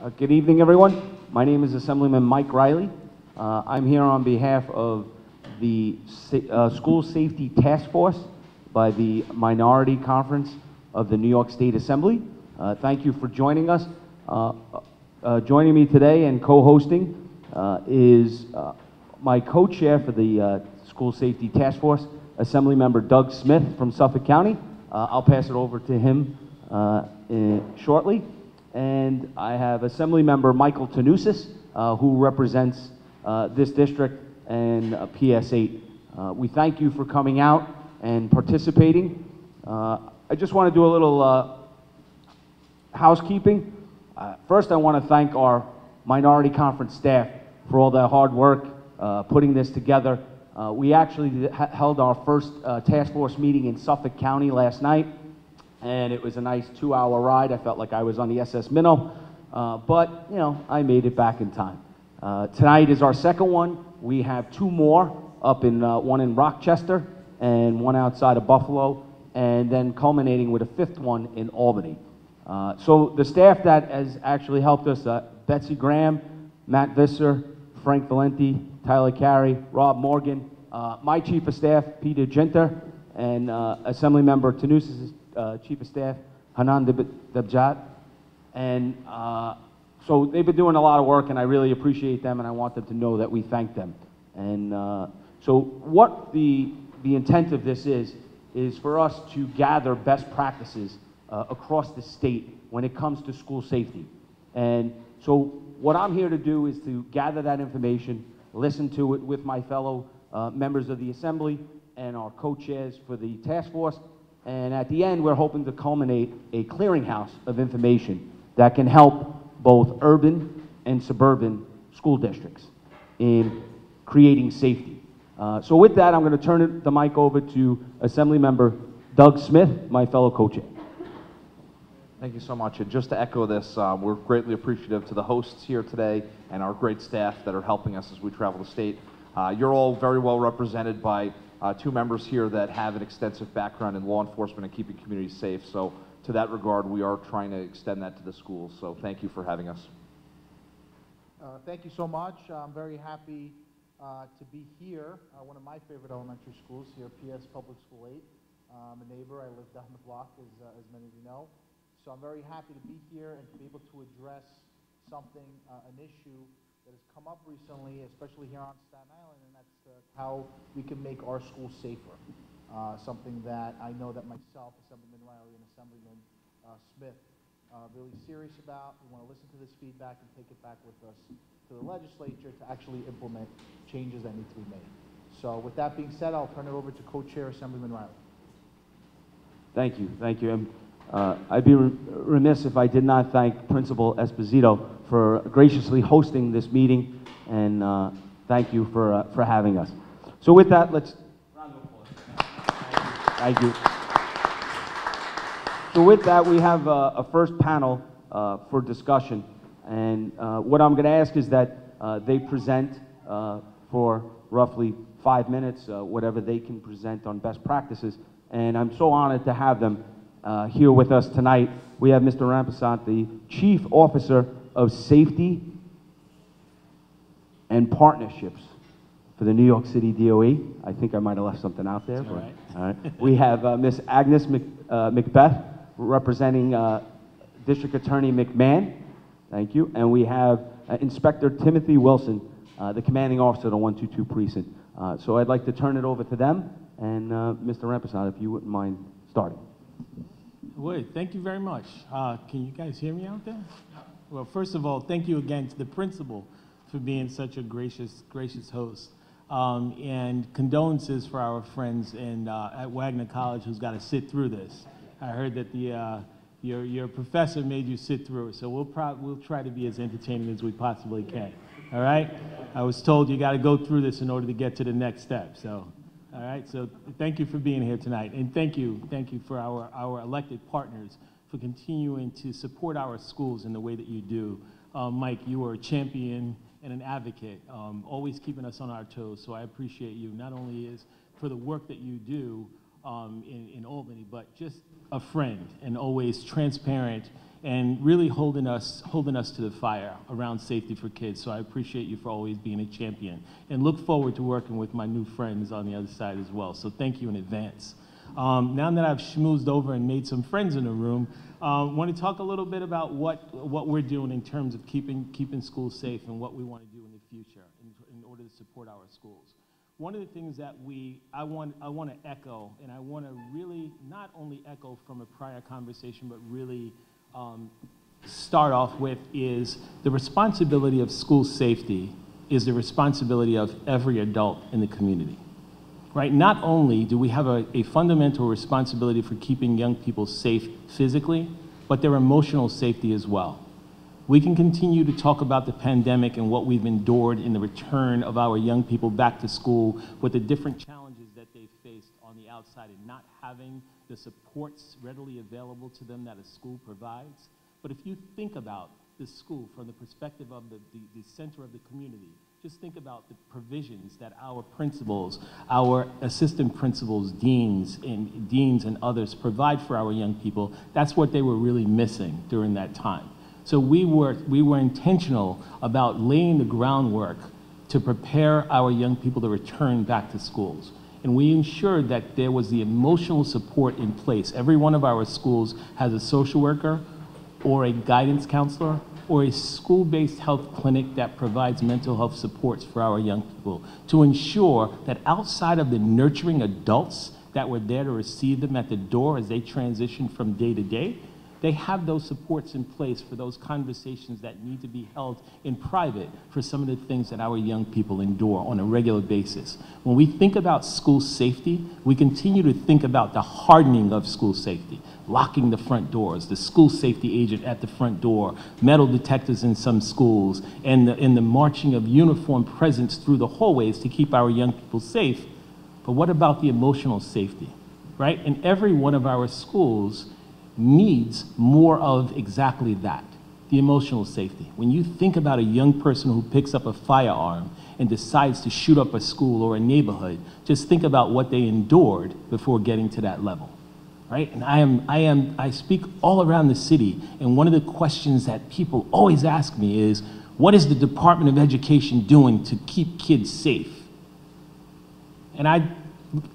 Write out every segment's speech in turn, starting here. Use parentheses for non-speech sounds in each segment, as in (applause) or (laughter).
Uh, Good evening, everyone. My name is Assemblyman Mike Reilly. Uh, I'm here on behalf of the uh, School Safety Task Force by the Minority Conference of the New York State Assembly. Uh, Thank you for joining us. Uh, uh, Joining me today and co-hosting is my co-chair for the School Safety Task Force, Assemblymember Doug Smith from Suffolk County. I'll pass it over to him in- shortly. And I have Assemblymember Michael Tannousis, uh, who represents uh, this district and uh, PS8. Uh, We thank you for coming out and participating. Uh, I just want to do a little housekeeping. First, I want to thank our minority conference staff for all their hard work putting this together. We actually held our first task force meeting in Suffolk County last night, and it was a nice two-hour ride. I felt like I was on the SS Minnow, uh, but, you know, I made it back in time. Uh, Tonight is our second one. We have two more, up in, uh, one in Rochester and one outside of Buffalo, and then culminating with a fifth one in Albany. Uh, So the staff that has actually helped us, uh, Betsy Graham, Matt Visser, Frank Valenti, Tyler Carey, Rob Morgan, uh, my chief of staff, Peter Jinter, and uh, Assemblymember Tannousis' uh, chief of staff, Hanan Deb- Debjat. And uh, so they've been doing a lot of work, and I really appreciate them, and I want them to know that we thank them. And uh, so what the, the intent of this is, is for us to gather best practices uh, across the state when it comes to school safety. And so what I'm here to do is to gather that information, listen to it with my fellow uh, members of the assembly and our co-chairs for the task force. And at the end, we're hoping to culminate a clearinghouse of information that can help both urban and suburban school districts in creating safety. Uh, So with that, I'm going to turn the mic over to Assemblymember Doug Smith, my fellow co-chair. Thank you so much. And just to echo this, uh, we're greatly appreciative to the hosts here today and our great staff that are helping us as we travel the state. Uh, You're all very well represented by uh, two members here that have an extensive background in law enforcement and keeping communities safe. So to that regard, we are trying to extend that to the schools. So thank you for having us. Uh, Thank you so much. I'm very happy uh, to be here, uh, one of my favorite elementary schools here, PS Public School 8. I'm a neighbor, I live down the block, as, uh, as many of you know. So I'm very happy to be here and to be able to address something, uh, an issue that has come up recently, especially here on Staten Island, and that's uh, how we can make our schools safer. Uh, Something that I know that myself, Assemblyman Reilly, and Assemblyman uh, Smith uh, really serious about. We want to listen to this feedback and take it back with us to the legislature to actually implement changes that need to be made. So with that being said, I'll turn it over to co-chair Assemblyman Reilly. Thank you, thank you. And, uh, I'd be remiss if I did not thank Principal Esposito for graciously hosting this meeting, and uh, thank you for, uh, for having us. So with that, let's... Thank you. So with that, we have uh, a first panel uh, for discussion, and uh, what I'm going to ask is that they present for roughly five minutes, whatever they can present on best practices, and I'm so honored to have them uh, here with us tonight. We have Mr. Rampersant, the Chief Officer of Safety and Partnerships for the New York City DOE. I think I might have left something out there. but- all right. We have uh, Miss Agnes Mc- uh, Macbeth representing uh, District Attorney McMahon. Thank you. And we have uh, Inspector Timothy Wilson, uh, the commanding officer of the 122 precinct. Uh, So I'd like to turn it over to them, and uh, Mr. Rampersant, if you wouldn't mind starting. Would, thank you very much. Uh, can you guys hear me out there? Well, first of all, thank you again to the principal for being such a gracious, gracious host. Um, and condolences for our friends in, uh, at Wagner College who's got to sit through this. I heard that the, uh, your, your professor made you sit through it, so we'll, we'll try to be as entertaining as we possibly can. All right? I was told you got to go through this in order to get to the next step, so all right, so thank you for being here tonight, and thank you, thank you for our, our elected partners for continuing to support our schools in the way that you do. Um, Mike, you are a champion and an advocate, um, always keeping us on our toes, so I appreciate you, not only is for the work that you do um, in, in Albany, but just a friend and always transparent and really holding us, holding us to the fire around safety for kids. So I appreciate you for always being a champion and look forward to working with my new friends on the other side as well. So thank you in advance. Um, now that I've schmoozed over and made some friends in the room, I uh, want to talk a little bit about what, what we're doing in terms of keeping, keeping schools safe and what we want to do in the future in, in order to support our schools. One of the things that we, I want, I want to echo, and I want to really not only echo from a prior conversation, but really um, start off with is the responsibility of school safety is the responsibility of every adult in the community. Right? Not only do we have a, a fundamental responsibility for keeping young people safe physically, but their emotional safety as well. We can continue to talk about the pandemic and what we've endured in the return of our young people back to school with the different challenges that they've faced on the outside and not having the supports readily available to them that a school provides. But if you think about the school from the perspective of the, the, the center of the community, just think about the provisions that our principals, our assistant principals, deans, and deans and others provide for our young people. That's what they were really missing during that time. So we were, we were intentional about laying the groundwork to prepare our young people to return back to schools. And we ensured that there was the emotional support in place. Every one of our schools has a social worker or a guidance counselor or a school-based health clinic that provides mental health supports for our young people to ensure that outside of the nurturing adults that were there to receive them at the door as they transition from day to day, they have those supports in place for those conversations that need to be held in private for some of the things that our young people endure on a regular basis. When we think about school safety, we continue to think about the hardening of school safety, locking the front doors, the school safety agent at the front door, metal detectors in some schools, and the, and the marching of uniformed presence through the hallways to keep our young people safe. But what about the emotional safety, right? In every one of our schools, needs more of exactly that the emotional safety. When you think about a young person who picks up a firearm and decides to shoot up a school or a neighborhood, just think about what they endured before getting to that level. Right? And I am I am I speak all around the city and one of the questions that people always ask me is what is the Department of Education doing to keep kids safe? And I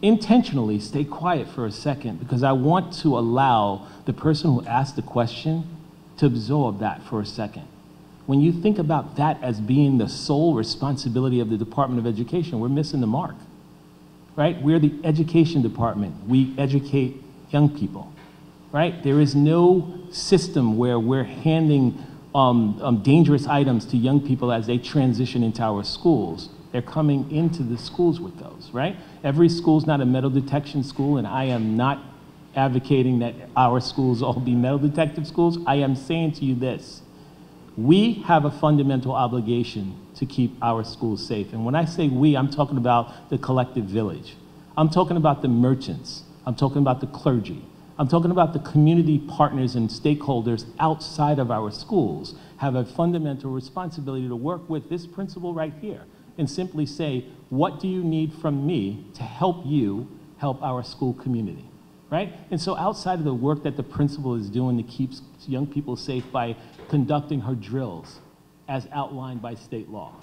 intentionally stay quiet for a second because I want to allow the person who asked the question to absorb that for a second. When you think about that as being the sole responsibility of the Department of Education, we're missing the mark, right? We're the education department. We educate young people, right? There is no system where we're handing um, um, dangerous items to young people as they transition into our schools. They're coming into the schools with those, right? Every school's not a metal detection school, and I am not advocating that our schools all be metal detective schools. I am saying to you this. We have a fundamental obligation to keep our schools safe. And when I say we, I'm talking about the collective village. I'm talking about the merchants. I'm talking about the clergy. I'm talking about the community partners and stakeholders outside of our schools have a fundamental responsibility to work with this principal right here and simply say, what do you need from me to help you help our school community? Right? And so outside of the work that the principal is doing to keep young people safe by conducting her drills as outlined by state law,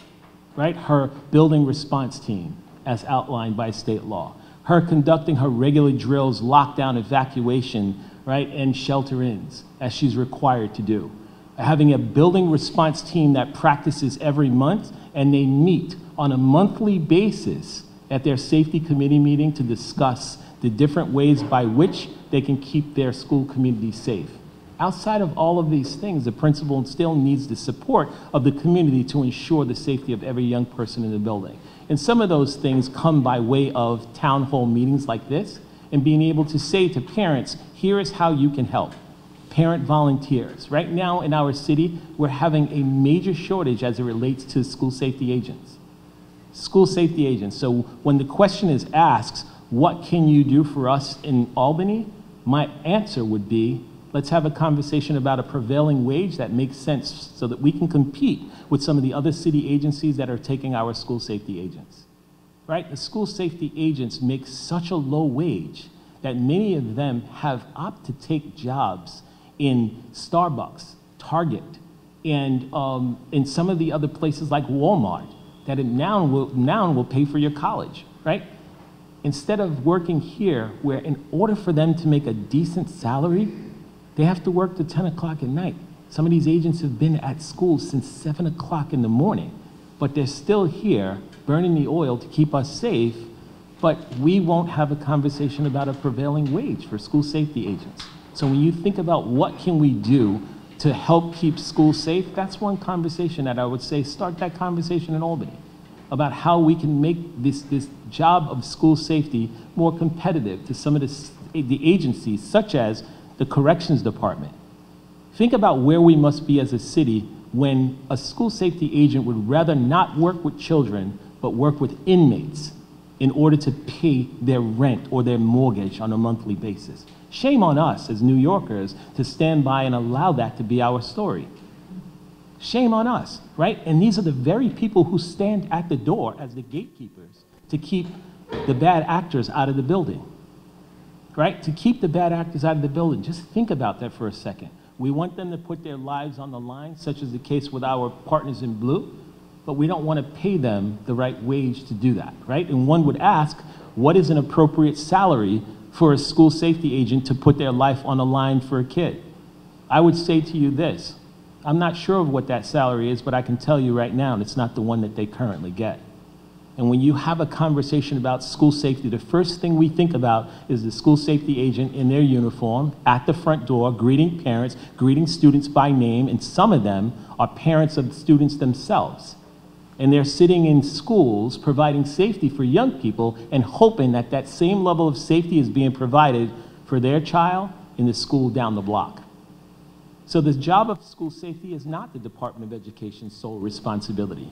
right? Her building response team as outlined by state law, her conducting her regular drills, lockdown, evacuation, right, and shelter ins as she's required to do. Having a building response team that practices every month and they meet on a monthly basis at their safety committee meeting to discuss the different ways by which they can keep their school community safe. Outside of all of these things, the principal still needs the support of the community to ensure the safety of every young person in the building. And some of those things come by way of town hall meetings like this and being able to say to parents, here is how you can help. Parent volunteers. Right now in our city, we're having a major shortage as it relates to school safety agents school safety agents. So when the question is asked, what can you do for us in Albany? My answer would be, let's have a conversation about a prevailing wage that makes sense so that we can compete with some of the other city agencies that are taking our school safety agents. Right? The school safety agents make such a low wage that many of them have opted to take jobs in Starbucks, Target, and um, in some of the other places like Walmart that it now will, now will pay for your college, right? Instead of working here, where in order for them to make a decent salary, they have to work to 10 o'clock at night. Some of these agents have been at school since 7 o'clock in the morning, but they're still here burning the oil to keep us safe, but we won't have a conversation about a prevailing wage for school safety agents. So when you think about what can we do to help keep schools safe, that's one conversation that I would say start that conversation in Albany about how we can make this, this job of school safety more competitive to some of the, the agencies, such as the corrections department. Think about where we must be as a city when a school safety agent would rather not work with children, but work with inmates in order to pay their rent or their mortgage on a monthly basis. Shame on us as New Yorkers to stand by and allow that to be our story. Shame on us, right? And these are the very people who stand at the door as the gatekeepers to keep the bad actors out of the building, right? To keep the bad actors out of the building. Just think about that for a second. We want them to put their lives on the line, such as the case with our partners in blue, but we don't want to pay them the right wage to do that, right? And one would ask, what is an appropriate salary for a school safety agent to put their life on the line for a kid? I would say to you this I'm not sure of what that salary is, but I can tell you right now it's not the one that they currently get. And when you have a conversation about school safety, the first thing we think about is the school safety agent in their uniform at the front door, greeting parents, greeting students by name, and some of them are parents of the students themselves. And they're sitting in schools providing safety for young people and hoping that that same level of safety is being provided for their child in the school down the block. So the job of school safety is not the Department of Education's sole responsibility.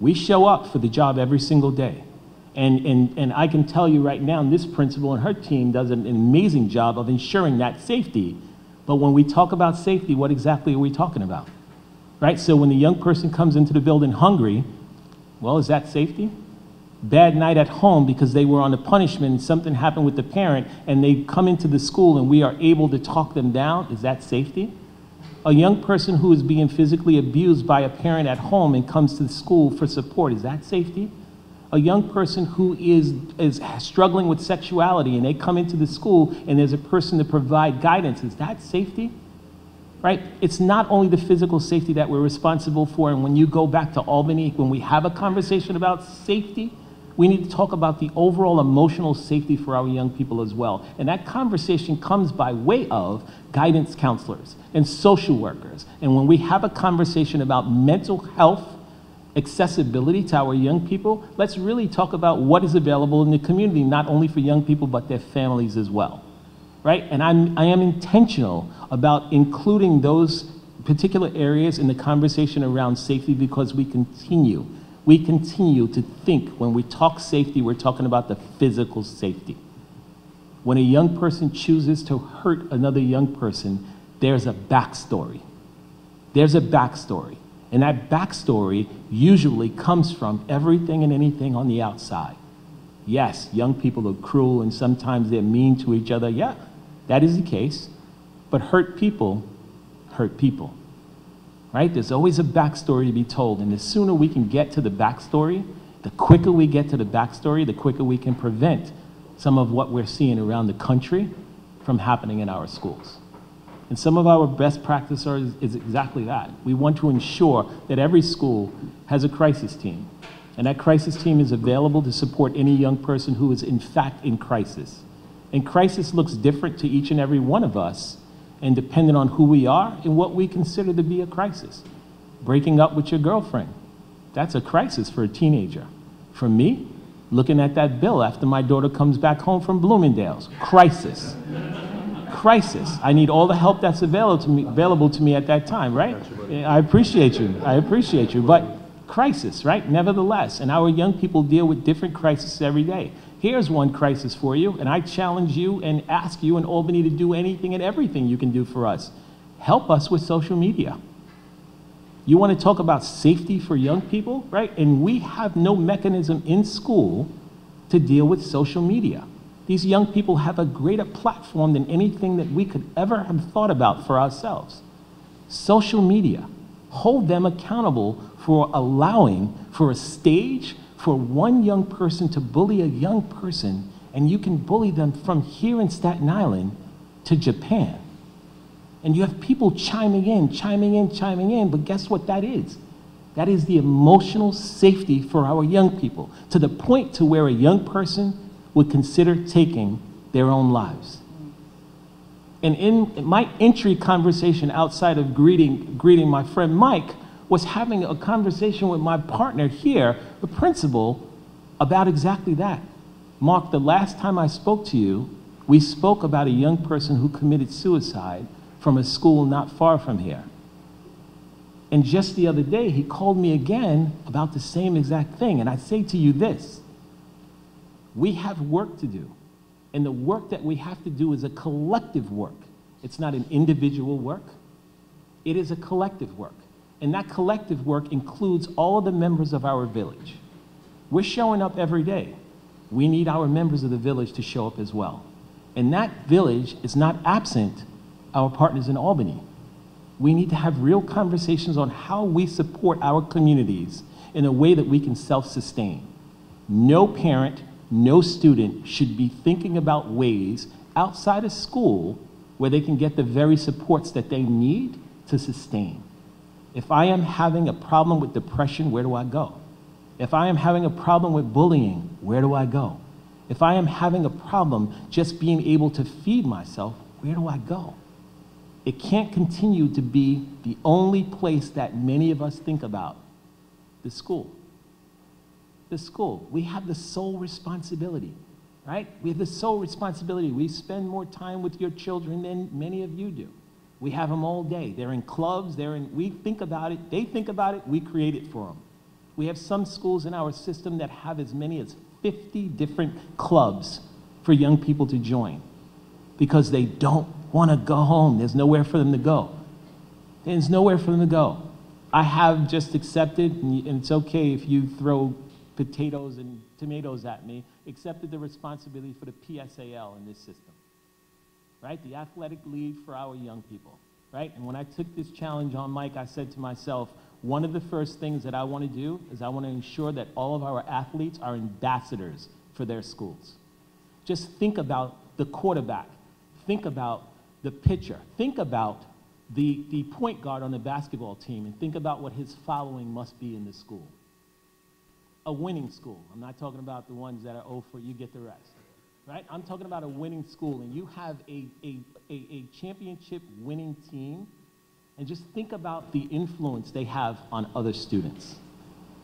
We show up for the job every single day. And, and, and I can tell you right now, this principal and her team does an amazing job of ensuring that safety. But when we talk about safety, what exactly are we talking about? Right? So when the young person comes into the building hungry, well, is that safety? Bad night at home because they were on a punishment and something happened with the parent and they come into the school and we are able to talk them down, is that safety? A young person who is being physically abused by a parent at home and comes to the school for support, is that safety? A young person who is, is struggling with sexuality and they come into the school and there's a person to provide guidance, is that safety? Right? It's not only the physical safety that we're responsible for, and when you go back to Albany, when we have a conversation about safety, we need to talk about the overall emotional safety for our young people as well. And that conversation comes by way of guidance counselors and social workers. And when we have a conversation about mental health accessibility to our young people, let's really talk about what is available in the community, not only for young people, but their families as well. Right? And I'm, I am intentional about including those particular areas in the conversation around safety because we continue we continue to think when we talk safety, we're talking about the physical safety. When a young person chooses to hurt another young person, there's a backstory. There's a backstory. And that backstory usually comes from everything and anything on the outside. Yes, young people are cruel and sometimes they're mean to each other. Yeah, that is the case. But hurt people hurt people right? There's always a backstory to be told, and the sooner we can get to the backstory, the quicker we get to the backstory, the quicker we can prevent some of what we're seeing around the country from happening in our schools. And some of our best practices is exactly that. We want to ensure that every school has a crisis team, and that crisis team is available to support any young person who is in fact in crisis. And crisis looks different to each and every one of us, and depending on who we are and what we consider to be a crisis. Breaking up with your girlfriend, that's a crisis for a teenager. For me, looking at that bill after my daughter comes back home from Bloomingdale's, crisis. crisis. I need all the help that's available to me, available to me at that time, right? I appreciate you. I appreciate you. But crisis, right? Nevertheless, and our young people deal with different crises every day. Here's one crisis for you, and I challenge you and ask you in Albany to do anything and everything you can do for us. Help us with social media. You want to talk about safety for young people, right? And we have no mechanism in school to deal with social media. These young people have a greater platform than anything that we could ever have thought about for ourselves. Social media, hold them accountable for allowing for a stage for one young person to bully a young person, and you can bully them from here in Staten Island to Japan. And you have people chiming in, chiming in, chiming in, but guess what that is? That is the emotional safety for our young people, to the point to where a young person would consider taking their own lives. And in my entry conversation outside of greeting, greeting my friend Mike was having a conversation with my partner here, the principal, about exactly that. Mark, the last time I spoke to you, we spoke about a young person who committed suicide from a school not far from here. And just the other day, he called me again about the same exact thing. And I say to you this we have work to do. And the work that we have to do is a collective work. It's not an individual work, it is a collective work. And that collective work includes all of the members of our village. We're showing up every day. We need our members of the village to show up as well. And that village is not absent our partners in Albany. We need to have real conversations on how we support our communities in a way that we can self sustain. No parent, no student should be thinking about ways outside of school where they can get the very supports that they need to sustain. If I am having a problem with depression, where do I go? If I am having a problem with bullying, where do I go? If I am having a problem just being able to feed myself, where do I go? It can't continue to be the only place that many of us think about the school. The school. We have the sole responsibility, right? We have the sole responsibility. We spend more time with your children than many of you do. We have them all day. They're in clubs, they're in, we think about it, they think about it, we create it for them. We have some schools in our system that have as many as 50 different clubs for young people to join because they don't want to go home. There's nowhere for them to go. There's nowhere for them to go. I have just accepted, and it's okay if you throw potatoes and tomatoes at me, accepted the responsibility for the PSAL in this system right? The athletic league for our young people, right? And when I took this challenge on Mike, I said to myself, one of the first things that I want to do is I want to ensure that all of our athletes are ambassadors for their schools. Just think about the quarterback. Think about the pitcher. Think about the, the point guard on the basketball team and think about what his following must be in the school. A winning school. I'm not talking about the ones that are oh for you get the rest right? I'm talking about a winning school, and you have a, a, a, a, championship winning team, and just think about the influence they have on other students.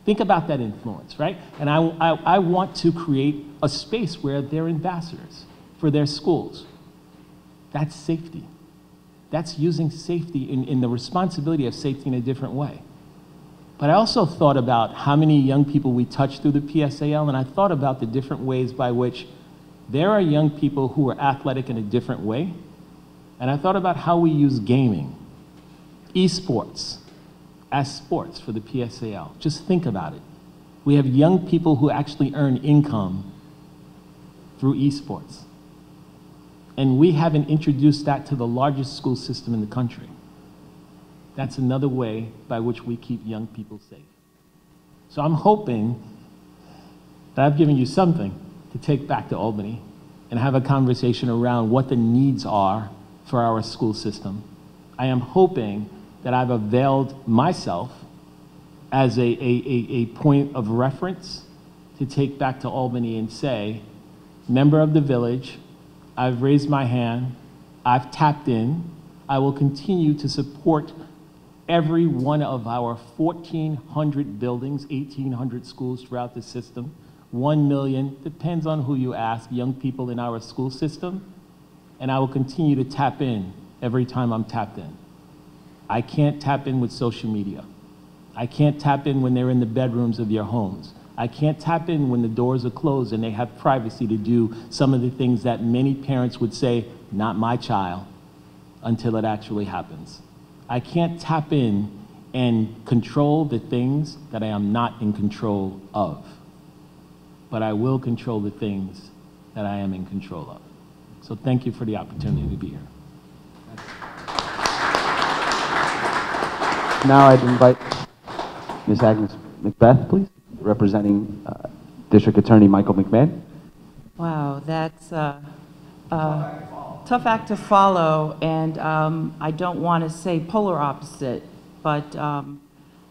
Think about that influence, right? And I, I, I want to create a space where they're ambassadors for their schools. That's safety. That's using safety in, in the responsibility of safety in a different way. But I also thought about how many young people we touch through the PSAL, and I thought about the different ways by which there are young people who are athletic in a different way. And I thought about how we use gaming, esports, as sports for the PSAL. Just think about it. We have young people who actually earn income through esports. And we haven't introduced that to the largest school system in the country. That's another way by which we keep young people safe. So I'm hoping that I've given you something to take back to Albany and have a conversation around what the needs are for our school system. I am hoping that I've availed myself as a, a, a, point of reference to take back to Albany and say, member of the village, I've raised my hand, I've tapped in, I will continue to support every one of our 1,400 buildings, 1,800 schools throughout the system 1 million, depends on who you ask, young people in our school system. And I will continue to tap in every time I'm tapped in. I can't tap in with social media. I can't tap in when they're in the bedrooms of your homes. I can't tap in when the doors are closed and they have privacy to do some of the things that many parents would say, not my child, until it actually happens. I can't tap in and control the things that I am not in control of but I will control the things that I am in control of. So thank you for the opportunity to be here. Now I'd invite Ms. Agnes Macbeth, please, representing uh, District Attorney Michael McMahon. Wow, that's a, a tough act to follow, and um, I don't want to say polar opposite, but um,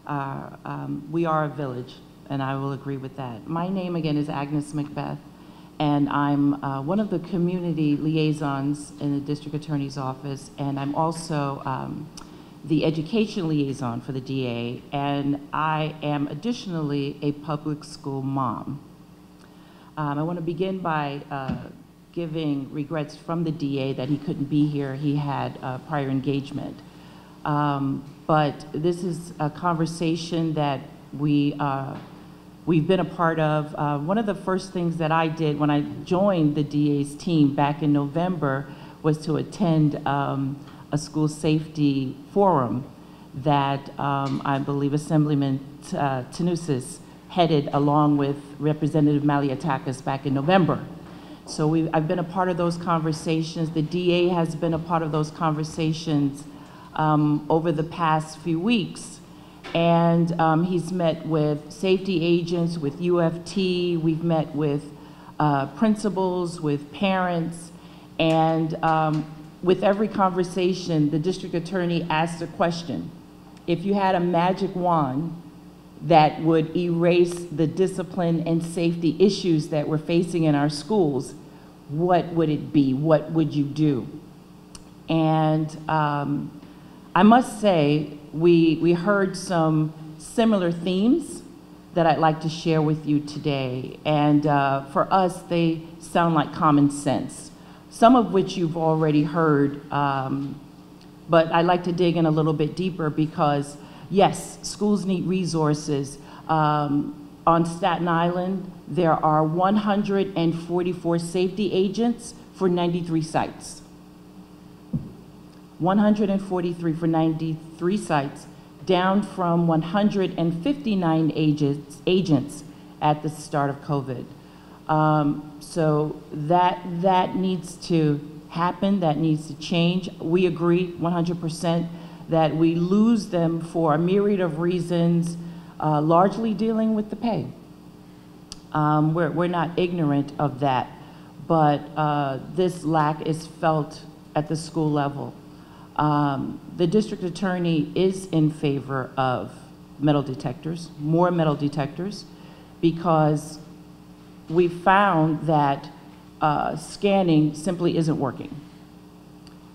uh, um, we are a village, and I will agree with that. My name again is Agnes Macbeth, and I'm uh, one of the community liaisons in the district attorney's office, and I'm also um, the education liaison for the DA, and I am additionally a public school mom. Um, I want to begin by uh, giving regrets from the DA that he couldn't be here. He had a prior engagement. Um, but this is a conversation that we, uh, we've been a part of. Uh, one of the first things that I did when I joined the DA's team back in November was to attend um, a school safety forum that um, I believe Assemblyman uh, Tannousis headed along with Representative Malliotakis back in November. So we, I've been a part of those conversations. The DA has been a part of those conversations um, over the past few weeks. And um, he's met with safety agents, with UFT, we've met with uh, principals, with parents, and um, with every conversation, the district attorney asks a question. If you had a magic wand that would erase the discipline and safety issues that we're facing in our schools, what would it be? What would you do? And um, I must say, we, we heard some similar themes that I'd like to share with you today. And uh, for us, they sound like common sense, some of which you've already heard. Um, but I'd like to dig in a little bit deeper because, yes, schools need resources. Um, on Staten Island, there are 144 safety agents for 93 sites. 143 for 93 sites, down from 159 agents, agents at the start of COVID. Um, so that, that needs to happen, that needs to change. We agree 100% that we lose them for a myriad of reasons, uh, largely dealing with the pay. Um, we're, we're not ignorant of that, but uh, this lack is felt at the school level. Um, the district attorney is in favor of metal detectors, more metal detectors, because we found that uh, scanning simply isn't working.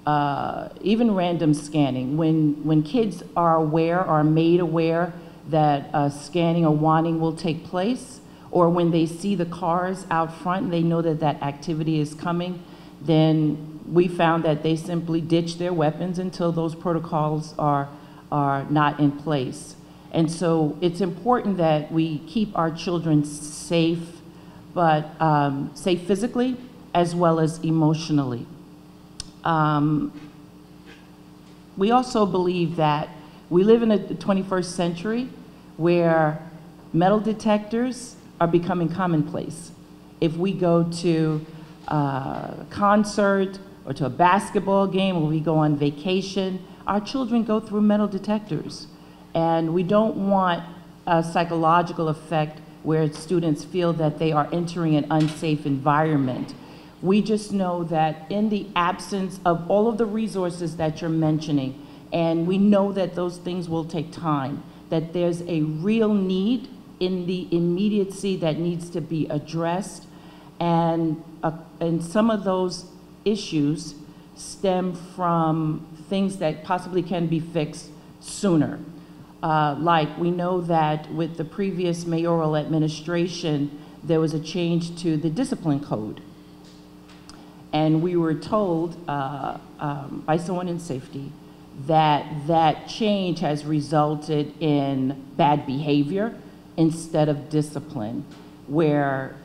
Uh, even random scanning, when, when kids are aware, are made aware that uh, scanning or wanding will take place, or when they see the cars out front, they know that that activity is coming, then we found that they simply ditch their weapons until those protocols are, are not in place. And so it's important that we keep our children safe, but um, safe physically as well as emotionally. Um, we also believe that we live in a 21st century where metal detectors are becoming commonplace. If we go to a concert or to a basketball game or we go on vacation, our children go through metal detectors. And we don't want a psychological effect where students feel that they are entering an unsafe environment. We just know that in the absence of all of the resources that you're mentioning, and we know that those things will take time, that there's a real need in the immediacy that needs to be addressed. And, uh, and some of those issues stem from things that possibly can be fixed sooner. Uh, like we know that with the previous mayoral administration, there was a change to the discipline code. And we were told uh, um, by someone in safety that that change has resulted in bad behavior instead of discipline, where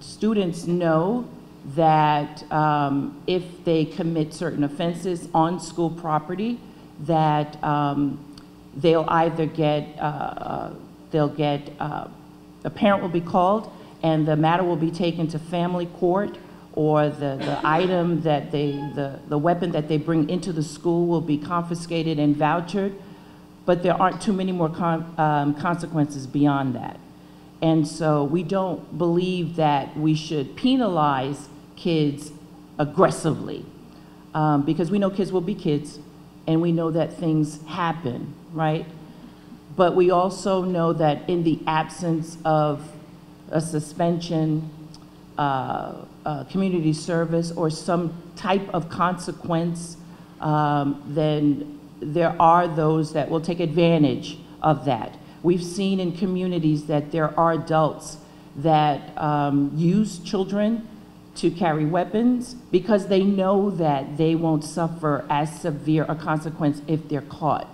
students know that um, if they commit certain offenses on school property, that um, they'll either get, uh, they'll get, uh, a parent will be called and the matter will be taken to family court or the, the item that they, the, the weapon that they bring into the school will be confiscated and vouchered, but there aren't too many more con, um, consequences beyond that. And so we don't believe that we should penalize kids aggressively um, because we know kids will be kids and we know that things happen, right? But we also know that in the absence of a suspension, uh, uh, community service, or some type of consequence, um, then there are those that will take advantage of that. We've seen in communities that there are adults that um, use children to carry weapons because they know that they won't suffer as severe a consequence if they're caught.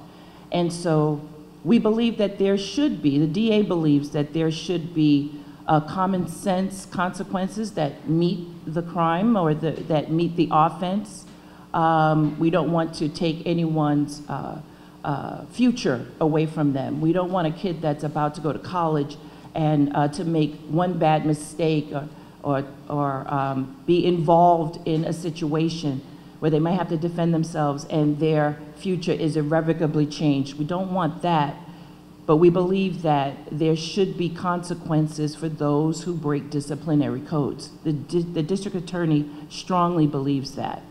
And so we believe that there should be, the DA believes that there should be uh, common sense consequences that meet the crime or the, that meet the offense. Um, we don't want to take anyone's uh, uh, future away from them. We don't want a kid that's about to go to college and uh, to make one bad mistake or, or, or um, be involved in a situation where they might have to defend themselves and their future is irrevocably changed. We don't want that, but we believe that there should be consequences for those who break disciplinary codes. The, di- the district attorney strongly believes that.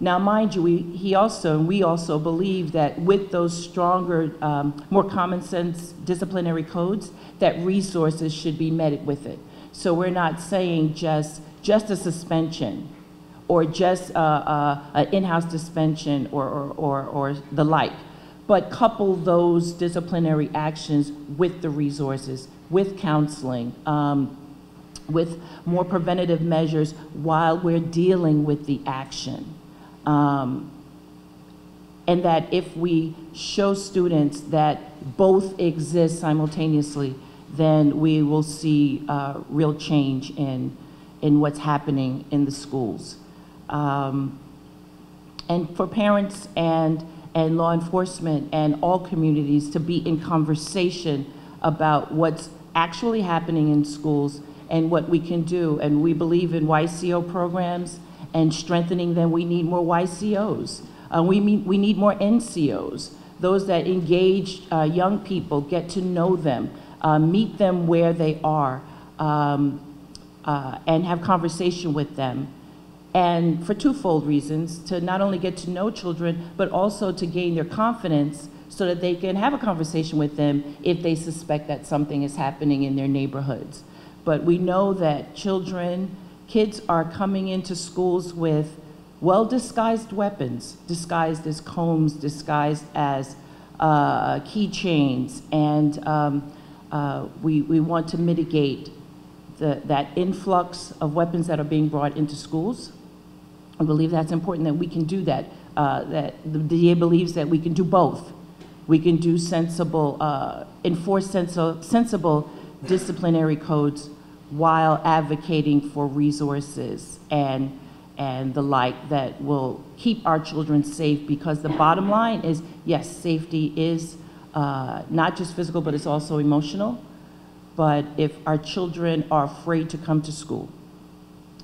Now, mind you, we, he also, and we also believe that with those stronger, um, more common sense disciplinary codes, that resources should be met with it. So we're not saying just, just a suspension or just uh, uh, an in-house suspension or, or, or, or the like, but couple those disciplinary actions with the resources, with counseling, um, with more preventative measures while we're dealing with the action. Um, and that if we show students that both exist simultaneously, then we will see uh, real change in, in what's happening in the schools. Um, and for parents and, and law enforcement and all communities to be in conversation about what's actually happening in schools and what we can do. And we believe in YCO programs and strengthening them. We need more YCOs. Uh, we, mean, we need more NCOs, those that engage uh, young people, get to know them, uh, meet them where they are, um, uh, and have conversation with them. And for twofold reasons, to not only get to know children, but also to gain their confidence so that they can have a conversation with them if they suspect that something is happening in their neighborhoods. But we know that children, kids are coming into schools with well disguised weapons, disguised as combs, disguised as uh, keychains, and um, uh, we, we want to mitigate the, that influx of weapons that are being brought into schools. I believe that's important that we can do that, uh, that the DA believes that we can do both. We can do sensible, uh, enforce sensible, sensible disciplinary codes while advocating for resources and, and the like that will keep our children safe because the bottom line is, yes, safety is uh, not just physical, but it's also emotional. But if our children are afraid to come to school,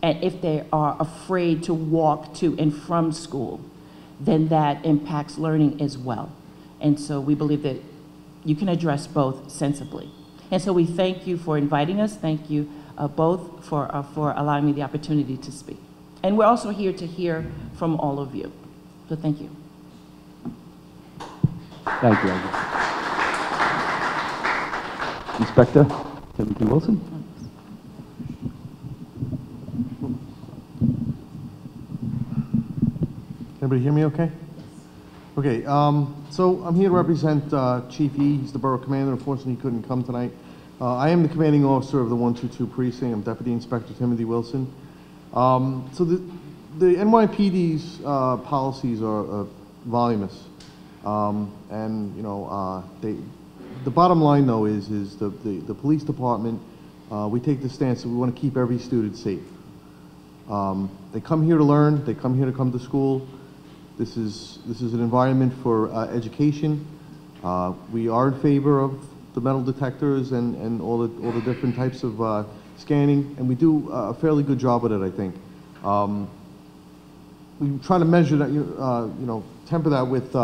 and if they are afraid to walk to and from school, then that impacts learning as well. And so we believe that you can address both sensibly. And so we thank you for inviting us. Thank you uh, both for, uh, for allowing me the opportunity to speak. And we're also here to hear from all of you. So thank you. Thank you. Inspector Timothy Wilson? Can everybody hear me okay? Okay, um, so I'm here to represent, uh, Chief Yee, he's the Borough Commander, unfortunately he couldn't come tonight. Uh, I am the commanding officer of the 122 precinct, I'm Deputy Inspector Timothy Wilson. Um, so the, the NYPD's, uh, policies are, voluminous. Um, and, you know, uh, they, the bottom line though is, is the, the, the police department, uh, we take the stance that we want to keep every student safe. Um, they come here to learn, they come here to come to school. This is, this is an environment for uh, education. Uh, we are in favor of the metal detectors and, and all the, all the different types of uh, scanning, and we do a fairly good job at it, I think. Um, we try to measure that, you uh, you know, temper that with,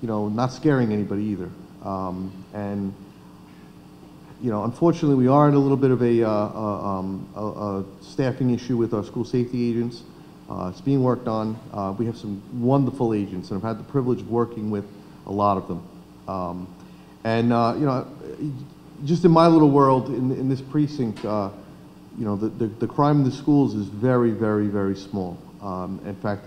you know, not scaring anybody either. Um, and, you know, unfortunately, we are in a little bit of a, uh, uh, um, a, a staffing issue with our school safety agents. Uh, it's being worked on. Uh, we have some wonderful agents, and I've had the privilege of working with a lot of them. Um, and, uh, you know, just in my little world, in, in this precinct, uh, you know, the, the, the crime in the schools is very, very, very small. Um, in fact,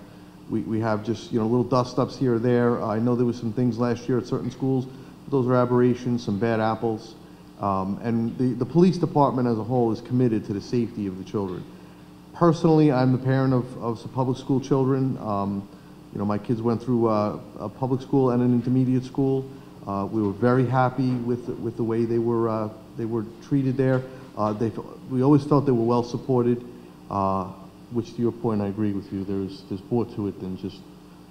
we, we have just, you know, little dust-ups here or there. I know there was some things last year at certain schools, those are aberrations, some bad apples. Um, and the, the police department as a whole is committed to the safety of the children. Personally, I'm the parent of, of some public school children. Um, you know, my kids went through a public school and an intermediate school. Uh, we were very happy with, with the way they were, uh, they were treated there. Uh, they, we always felt they were well supported, uh, which to your point, I agree with you. There's, there's more to it than just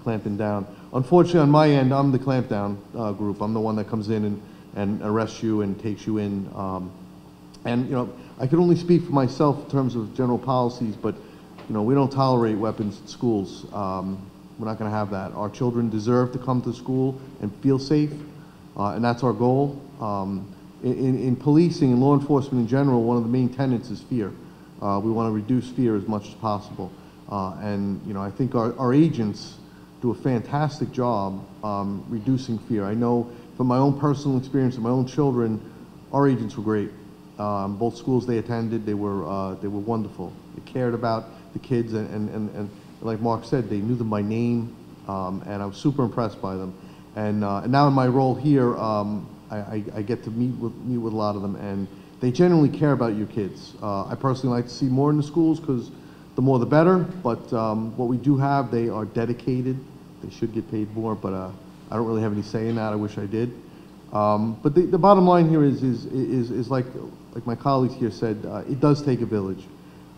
clamping down. Unfortunately, on my end, I'm the clampdown uh, group. I'm the one that comes in and, and arrests you and takes you in. Um, and, you know, I can only speak for myself in terms of general policies, but, you know, we don't tolerate weapons in schools. Um, we're not going to have that. Our children deserve to come to school and feel safe, uh, and that's our goal. Um, in, in policing and law enforcement in general, one of the main tenets is fear. Uh, we want to reduce fear as much as possible. Uh, and, you know, I think our, our agents do a fantastic job um, reducing fear. I know from my own personal experience and my own children, our agents were great. Um, both schools they attended, they were, uh, they were wonderful. They cared about the kids, and, and, and, and like Mark said, they knew them by name, um, and I was super impressed by them. And, uh, and now in my role here, um, I, I, I get to meet with, meet with a lot of them, and they genuinely care about your kids. Uh, I personally like to see more in the schools because the more the better, but um, what we do have, they are dedicated. They should get paid more, but uh, I don't really have any say in that. I wish I did. Um, but the, the bottom line here is, is, is, is like, like my colleagues here said, uh, it does take a village.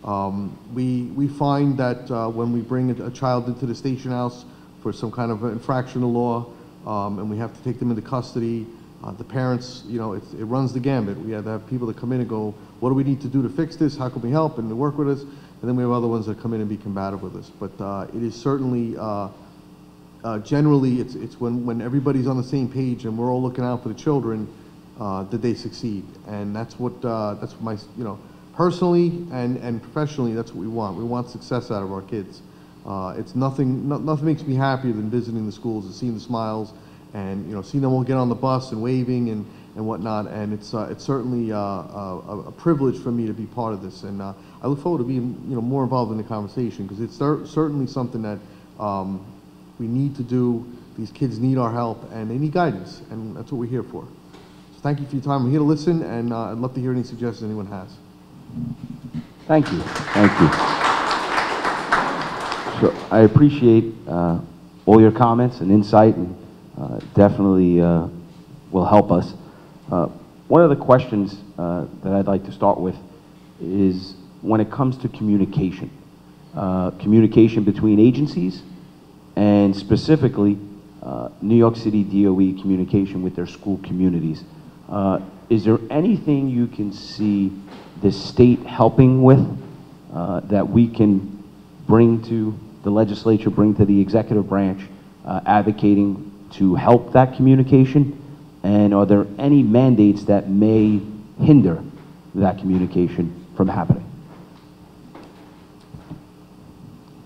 Um, we, we find that uh, when we bring a, a child into the station house for some kind of infraction of law, um, and we have to take them into custody, uh, the parents, you know, it's, it runs the gambit. We have have people that come in and go, what do we need to do to fix this? How can we help? And work with us. And then we have other ones that come in and be combative with us. But uh, it is certainly, uh, uh, generally, it's, it's when, when everybody's on the same page and we're all looking out for the children, uh, that they succeed. And that's what, uh, that's what my, you know, personally and, and professionally, that's what we want. We want success out of our kids. It's nothing, no, nothing makes me happier than visiting the schools and seeing the smiles and, you know, seeing them all get on the bus and waving and, and whatnot. And it's, uh, it's certainly uh, a, a privilege for me to be part of this. And uh, I look forward to being, you know, more involved in the conversation because it's cer- certainly something that um, we need to do. These kids need our help and they need guidance, and that's what we're here for. So thank you for your time. I'm here to listen, and uh, I'd love to hear any suggestions anyone has. Thank you, thank you. So I appreciate uh, all your comments and insight, and uh, definitely uh, will help us. Uh, One of the questions uh, that I'd like to start with is when it comes to communication, uh, communication between agencies, and specifically, uh, New York City DOE communication with their school communities. Uh, Is there anything you can see the state helping with uh, that we can bring to the legislature, bring to the executive branch, uh, advocating to help that communication? And are there any mandates that may hinder that communication from happening?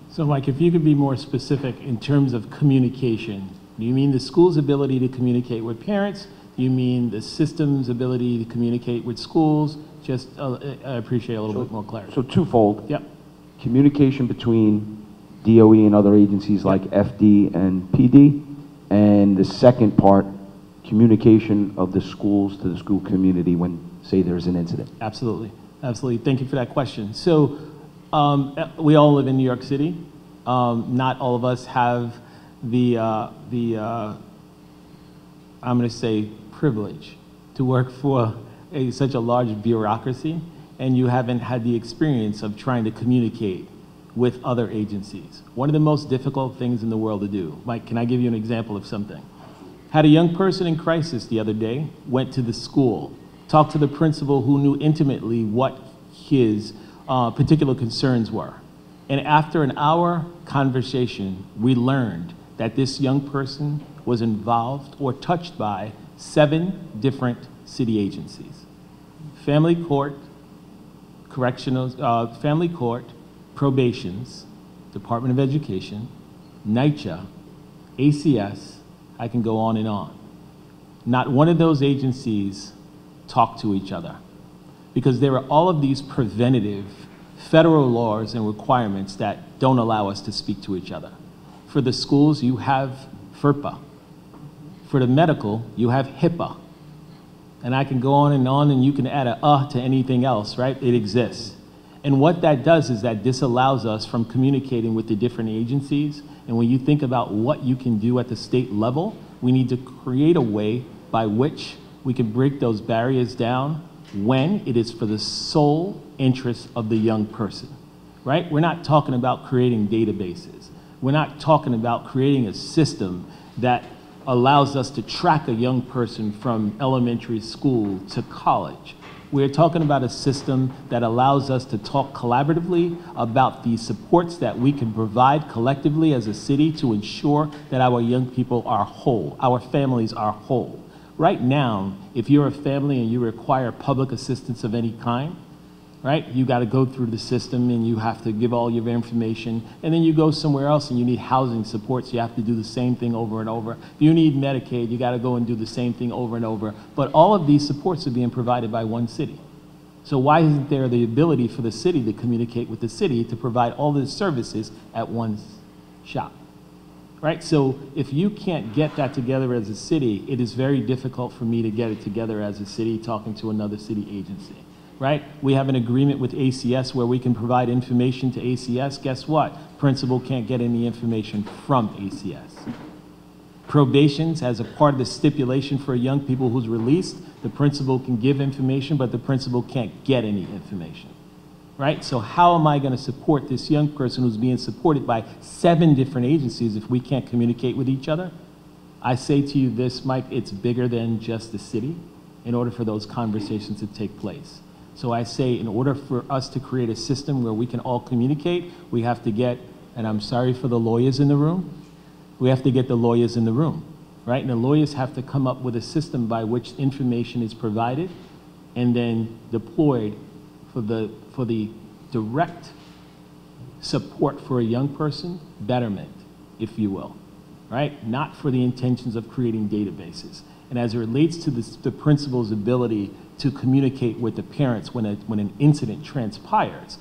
So Mike, if you could be more specific in terms of communication, do you mean the school's ability to communicate with parents? Do you mean the system's ability to communicate with schools? Just, uh, I appreciate a little bit more clarity. So twofold. Yep, communication between DOE and other agencies like FD and PD, and the second part, communication of the schools to the school community when, say, there's an incident. absolutely, absolutely. Thank you for that question. So, um, we all live in New York City. Um, not all of us have the, uh, the, uh, I'm going to say privilege to work for a, such a large bureaucracy, and you haven't had the experience of trying to communicate with other agencies. One of the most difficult things in the world to do. Mike, can I give you an example of something? Had a young person in crisis the other day, went to the school, talked to the principal who knew intimately what his uh, particular concerns were. And after an hour conversation, we learned that this young person was involved or touched by seven different city agencies. Family court, correctional, uh, family court, probations, Department of Education, NYCHA, ACS, I can go on and on. Not one of those agencies talk to each other because there are all of these preventative federal laws and requirements that don't allow us to speak to each other. For the schools, you have FERPA. For the medical, you have HIPAA. And I can go on and on, and you can add a uh to anything else, right? It exists. And what that does is that disallows us from communicating with the different agencies. And when you think about what you can do at the state level, we need to create a way by which we can break those barriers down when it is for the sole interest of the young person, right? We're not talking about creating databases. We're not talking about creating a system that allows us to track a young person from elementary school to college. We're talking about a system that allows us to talk collaboratively about the supports that we can provide collectively as a city to ensure that our young people are whole, our families are whole. Right now, if you're a family and you require public assistance of any kind, right, you got to go through the system and you have to give all your information, and then you go somewhere else and you need housing supports, you have to do the same thing over and over. If you need Medicaid, you got to go and do the same thing over and over. But all of these supports are being provided by one city. So why isn't there the ability for the city to communicate with the city to provide all the services at one shop? right? So if you can't get that together as a city, it is very difficult for me to get it together as a city talking to another city agency, right? We have an agreement with ACS where we can provide information to ACS. Guess what? Principal can't get any information from ACS. Probations, as a part of the stipulation for a young people who's released, the principal can give information, but the principal can't get any information right? So how am I going to support this young person who's being supported by seven different agencies if we can't communicate with each other? I say to you this, Mike, it's bigger than just the city in order for those conversations to take place. So I say in order for us to create a system where we can all communicate, we have to get, and I'm sorry for the lawyers in the room, we have to get the lawyers in the room, right? And the lawyers have to come up with a system by which information is provided and then deployed for the, for the direct support for a young person, betterment, if you will, right? Not for the intentions of creating databases. And as it relates to this, the principal's ability to communicate with the parents when, a, when an incident transpires,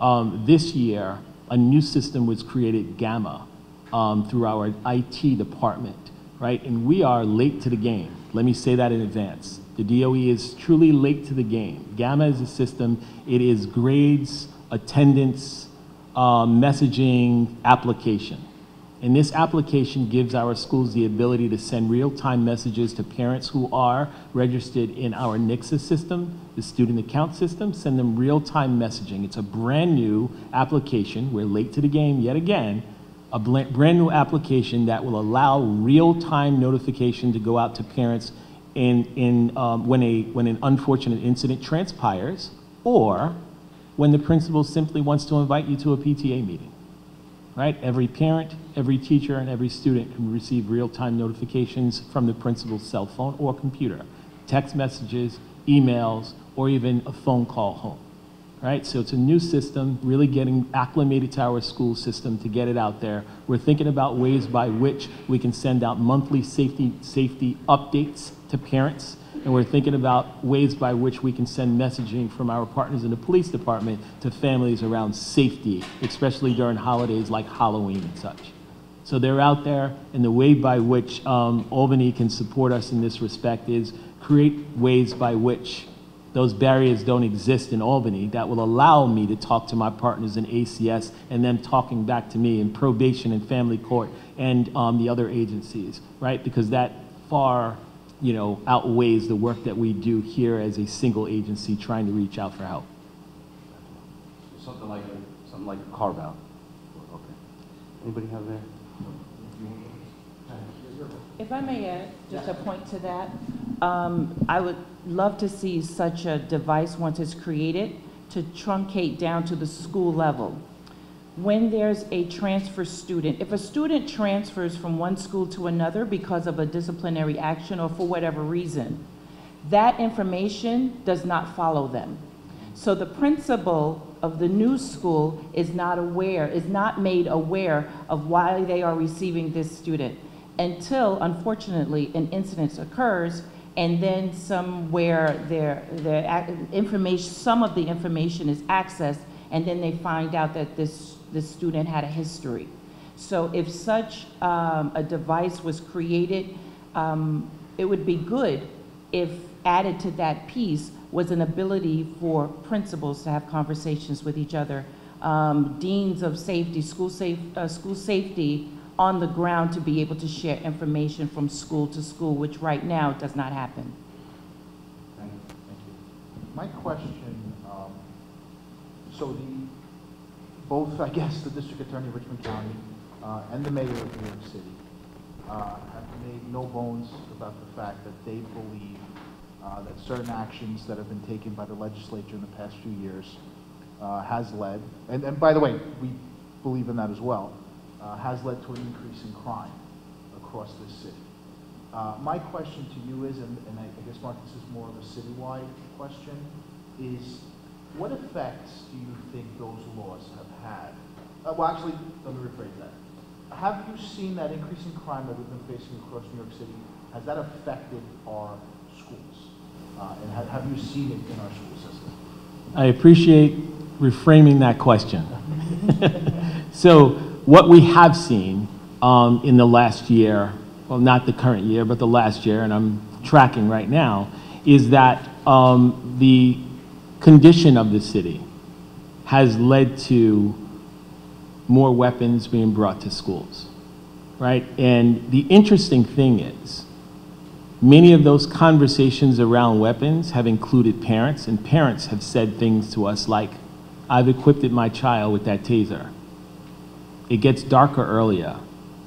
um, this year, a new system was created, Gamma, um, through our IT department, right? And we are late to the game. Let me say that in advance. The DOE is truly late to the game. Gamma is a system, it is grades, attendance, uh, messaging, application. And this application gives our schools the ability to send real-time messages to parents who are registered in our Nixus system, the student account system, send them real-time messaging. It's a brand new application. We're late to the game yet again. A brand new application that will allow real-time notification to go out to parents in, in, um, when, a, when an unfortunate incident transpires, or when the principal simply wants to invite you to a PTA meeting. Right? Every parent, every teacher, and every student can receive real-time notifications from the principal's cell phone or computer, text messages, emails, or even a phone call home. Right? So it's a new system, really getting acclimated to our school system to get it out there. We're thinking about ways by which we can send out monthly safety, safety updates to parents. And we're thinking about ways by which we can send messaging from our partners in the police department to families around safety, especially during holidays like Halloween and such. So they're out there, and the way by which um, Albany can support us in this respect is create ways by which those barriers don't exist in Albany that will allow me to talk to my partners in ACS and them talking back to me in probation and family court and um, the other agencies, right? Because that far, you know, outweighs the work that we do here as a single agency trying to reach out for help. Something like, a- something like a carve-out. Okay. Anybody have there? If I may add just a point to that, um, I would love to see such a device, once it's created, to truncate down to the school level. When there's a transfer student, if a student transfers from one school to another because of a disciplinary action or for whatever reason, that information does not follow them. So the principal of the new school is not aware, is not made aware of why they are receiving this student until, unfortunately, an incident occurs and then somewhere their, their information, some of the information is accessed and then they find out that this, this student had a history. So if such um, a device was created, um, it would be good if added to that piece was an ability for principals to have conversations with each other, um, deans of safety, school safe, uh, school safety on the ground to be able to share information from school to school, which right now does not happen. Thank you, thank you. My question, um, so the, both, I guess, the district attorney of Richmond County uh, and the mayor of New York City uh, have made no bones about the fact that they believe uh, that certain actions that have been taken by the legislature in the past few years uh, has led, and, and by the way, we believe in that as well, uh, has led to an increase in crime across this city. Uh, My question to you is, and and I I guess, Mark, this is more of a citywide question, is what effects do you think those laws have had? Uh, Well, actually, let me rephrase that. Have you seen that increase in crime that we've been facing across New York City? Has that affected our schools? Uh, And have have you seen it in our school system? I appreciate reframing that question. (laughs) so, what we have seen um, in the last year, well, not the current year, but the last year, and I'm tracking right now, is that um, the condition of the city has led to more weapons being brought to schools, right? And the interesting thing is, Many of those conversations around weapons have included parents, and parents have said things to us like, I've equipped my child with that taser. It gets darker earlier.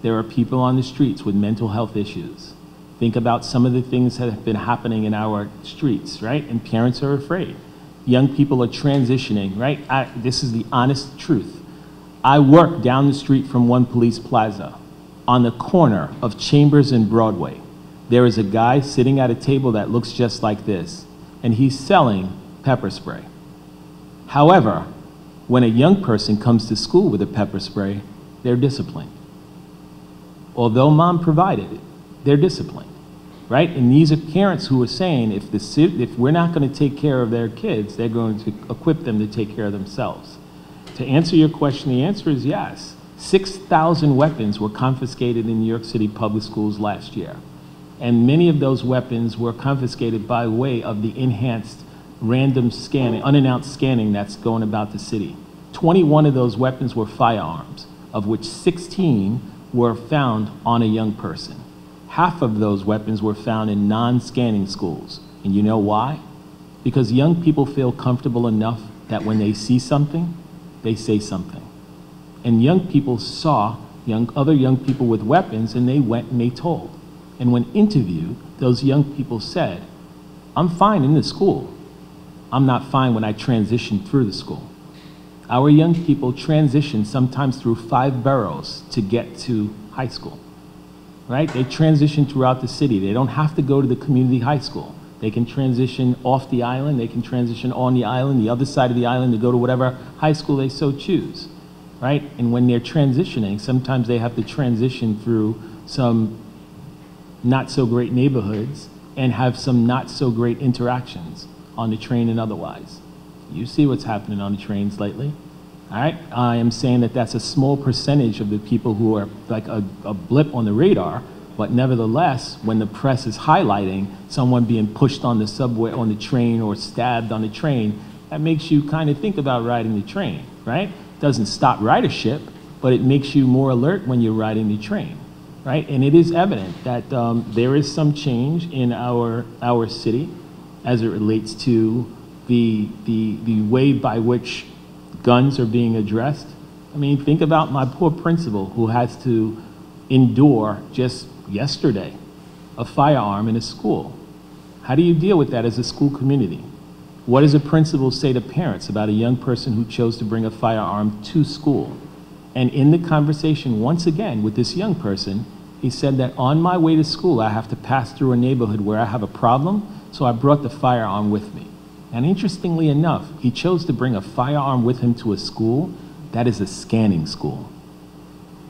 There are people on the streets with mental health issues. Think about some of the things that have been happening in our streets, right? And parents are afraid. Young people are transitioning, right? I, this is the honest truth. I work down the street from One Police Plaza on the corner of Chambers and Broadway. There is a guy sitting at a table that looks just like this, and he's selling pepper spray. However, when a young person comes to school with a pepper spray, they're disciplined. Although mom provided it, they're disciplined, right? And these are parents who are saying if, the, if we're not going to take care of their kids, they're going to equip them to take care of themselves. To answer your question, the answer is yes. 6,000 weapons were confiscated in New York City public schools last year. And many of those weapons were confiscated by way of the enhanced random scanning, unannounced scanning that's going about the city. 21 of those weapons were firearms, of which 16 were found on a young person. Half of those weapons were found in non scanning schools. And you know why? Because young people feel comfortable enough that when they see something, they say something. And young people saw young, other young people with weapons and they went and they told. And when interviewed, those young people said, I'm fine in the school. I'm not fine when I transition through the school. Our young people transition sometimes through five boroughs to get to high school, right? They transition throughout the city. They don't have to go to the community high school. They can transition off the island, they can transition on the island, the other side of the island to go to whatever high school they so choose, right? And when they're transitioning, sometimes they have to transition through some not so great neighborhoods and have some not so great interactions on the train and otherwise. You see what's happening on the trains lately. All right, I am saying that that's a small percentage of the people who are like a, a blip on the radar, but nevertheless, when the press is highlighting someone being pushed on the subway, on the train, or stabbed on the train, that makes you kind of think about riding the train, right? Doesn't stop ridership, but it makes you more alert when you're riding the train right? And it is evident that um, there is some change in our, our city as it relates to the, the, the way by which guns are being addressed. I mean, think about my poor principal who has to endure just yesterday a firearm in a school. How do you deal with that as a school community? What does a principal say to parents about a young person who chose to bring a firearm to school? And in the conversation, once again, with this young person, he said that on my way to school, I have to pass through a neighborhood where I have a problem, so I brought the firearm with me. And interestingly enough, he chose to bring a firearm with him to a school that is a scanning school.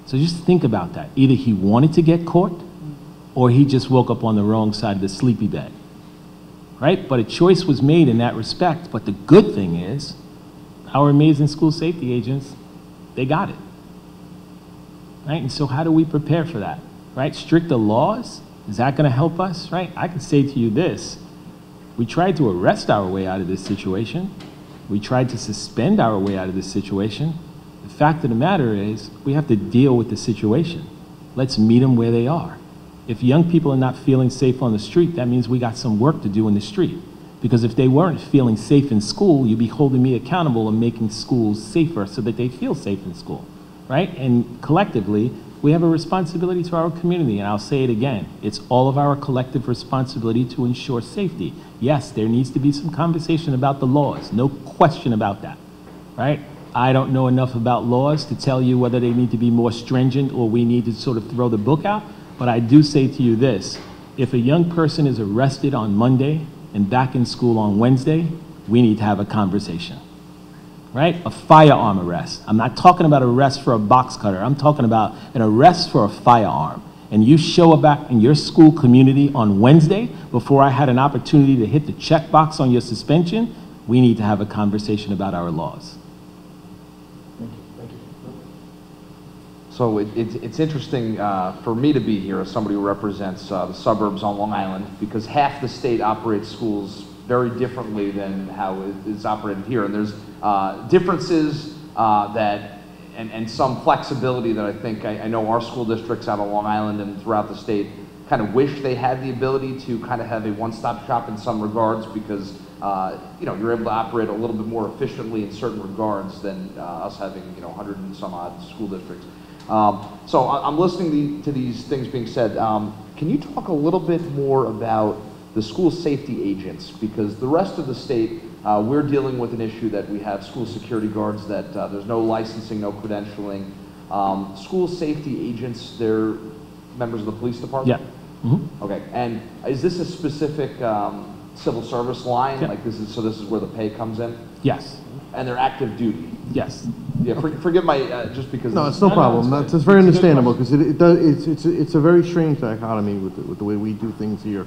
So just think about that. Either he wanted to get caught, or he just woke up on the wrong side of the sleepy bed. Right? But a choice was made in that respect. But the good thing is, our amazing school safety agents, they got it. Right? And so how do we prepare for that? Right? Stricter laws? Is that going to help us? Right? I can say to you this. We tried to arrest our way out of this situation. We tried to suspend our way out of this situation. The fact of the matter is, we have to deal with the situation. Let's meet them where they are. If young people are not feeling safe on the street, that means we got some work to do in the street. Because if they weren't feeling safe in school, you'd be holding me accountable and making schools safer so that they feel safe in school, right? And collectively, we have a responsibility to our community, and I'll say it again. It's all of our collective responsibility to ensure safety. Yes, there needs to be some conversation about the laws, no question about that, right? I don't know enough about laws to tell you whether they need to be more stringent or we need to sort of throw the book out, but I do say to you this, if a young person is arrested on Monday and back in school on Wednesday, we need to have a conversation. Right? A firearm arrest. I'm not talking about arrest for a box cutter. I'm talking about an arrest for a firearm. And you show up back in your school community on Wednesday before I had an opportunity to hit the checkbox on your suspension, we need to have a conversation about our laws. Thank you. Thank you. So it, it's, it's interesting uh, for me to be here as somebody who represents uh, the suburbs on Long Island because half the state operates schools very differently than how it is operated here. And there's uh, differences uh, that, and, and some flexibility that I think I, I know our school districts out on Long Island and throughout the state kind of wish they had the ability to kind of have a one-stop shop in some regards because uh, you know you're able to operate a little bit more efficiently in certain regards than uh, us having you know 100 and some odd school districts. Um, so I- I'm listening to, to these things being said. Um, can you talk a little bit more about the school safety agents? Because the rest of the state, uh, we're dealing with an issue that we have school security guards that uh, there's no licensing, no credentialing. Um, school safety agents, they're members of the police department? Yeah. Mhm. Okay, and is this a specific um, civil service line? Yeah. Like this is, so this is where the pay comes in? Yes. And they're active duty? Yes. Yeah, for- forgive my, uh, just because. No, it's no no, problem. it's That's, very It's understandable, because it, it does, it's, it's, a- it's a very strange dichotomy with, the- with the way we do things here.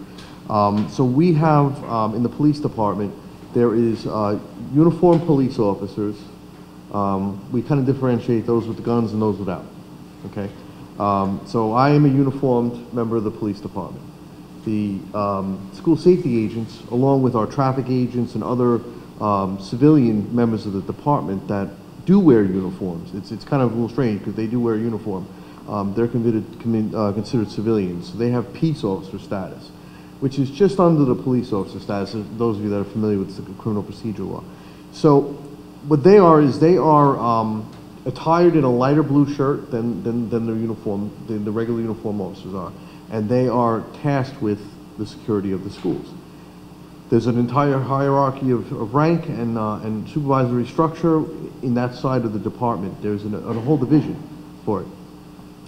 Um, so we have, um, in the police department, there is, uh, uniformed police officers. Um, we kind of differentiate those with the guns and those without, okay? Um, so I am a uniformed member of the police department. The, um, school safety agents, along with our traffic agents and other, um, civilian members of the department that do wear uniforms. It's, it's kind of a little strange because they do wear a uniform. They're considered, uh, considered civilians. So they have peace officer status, which is just under the police officer status, those of you that are familiar with the criminal procedure law. So what they are is they are um, attired in a lighter blue shirt than, than, than their uniform, than the regular uniform officers are. And they are tasked with the security of the schools. There's an entire hierarchy of, of rank and, uh, and supervisory structure in that side of the department. There's an, a whole division for it.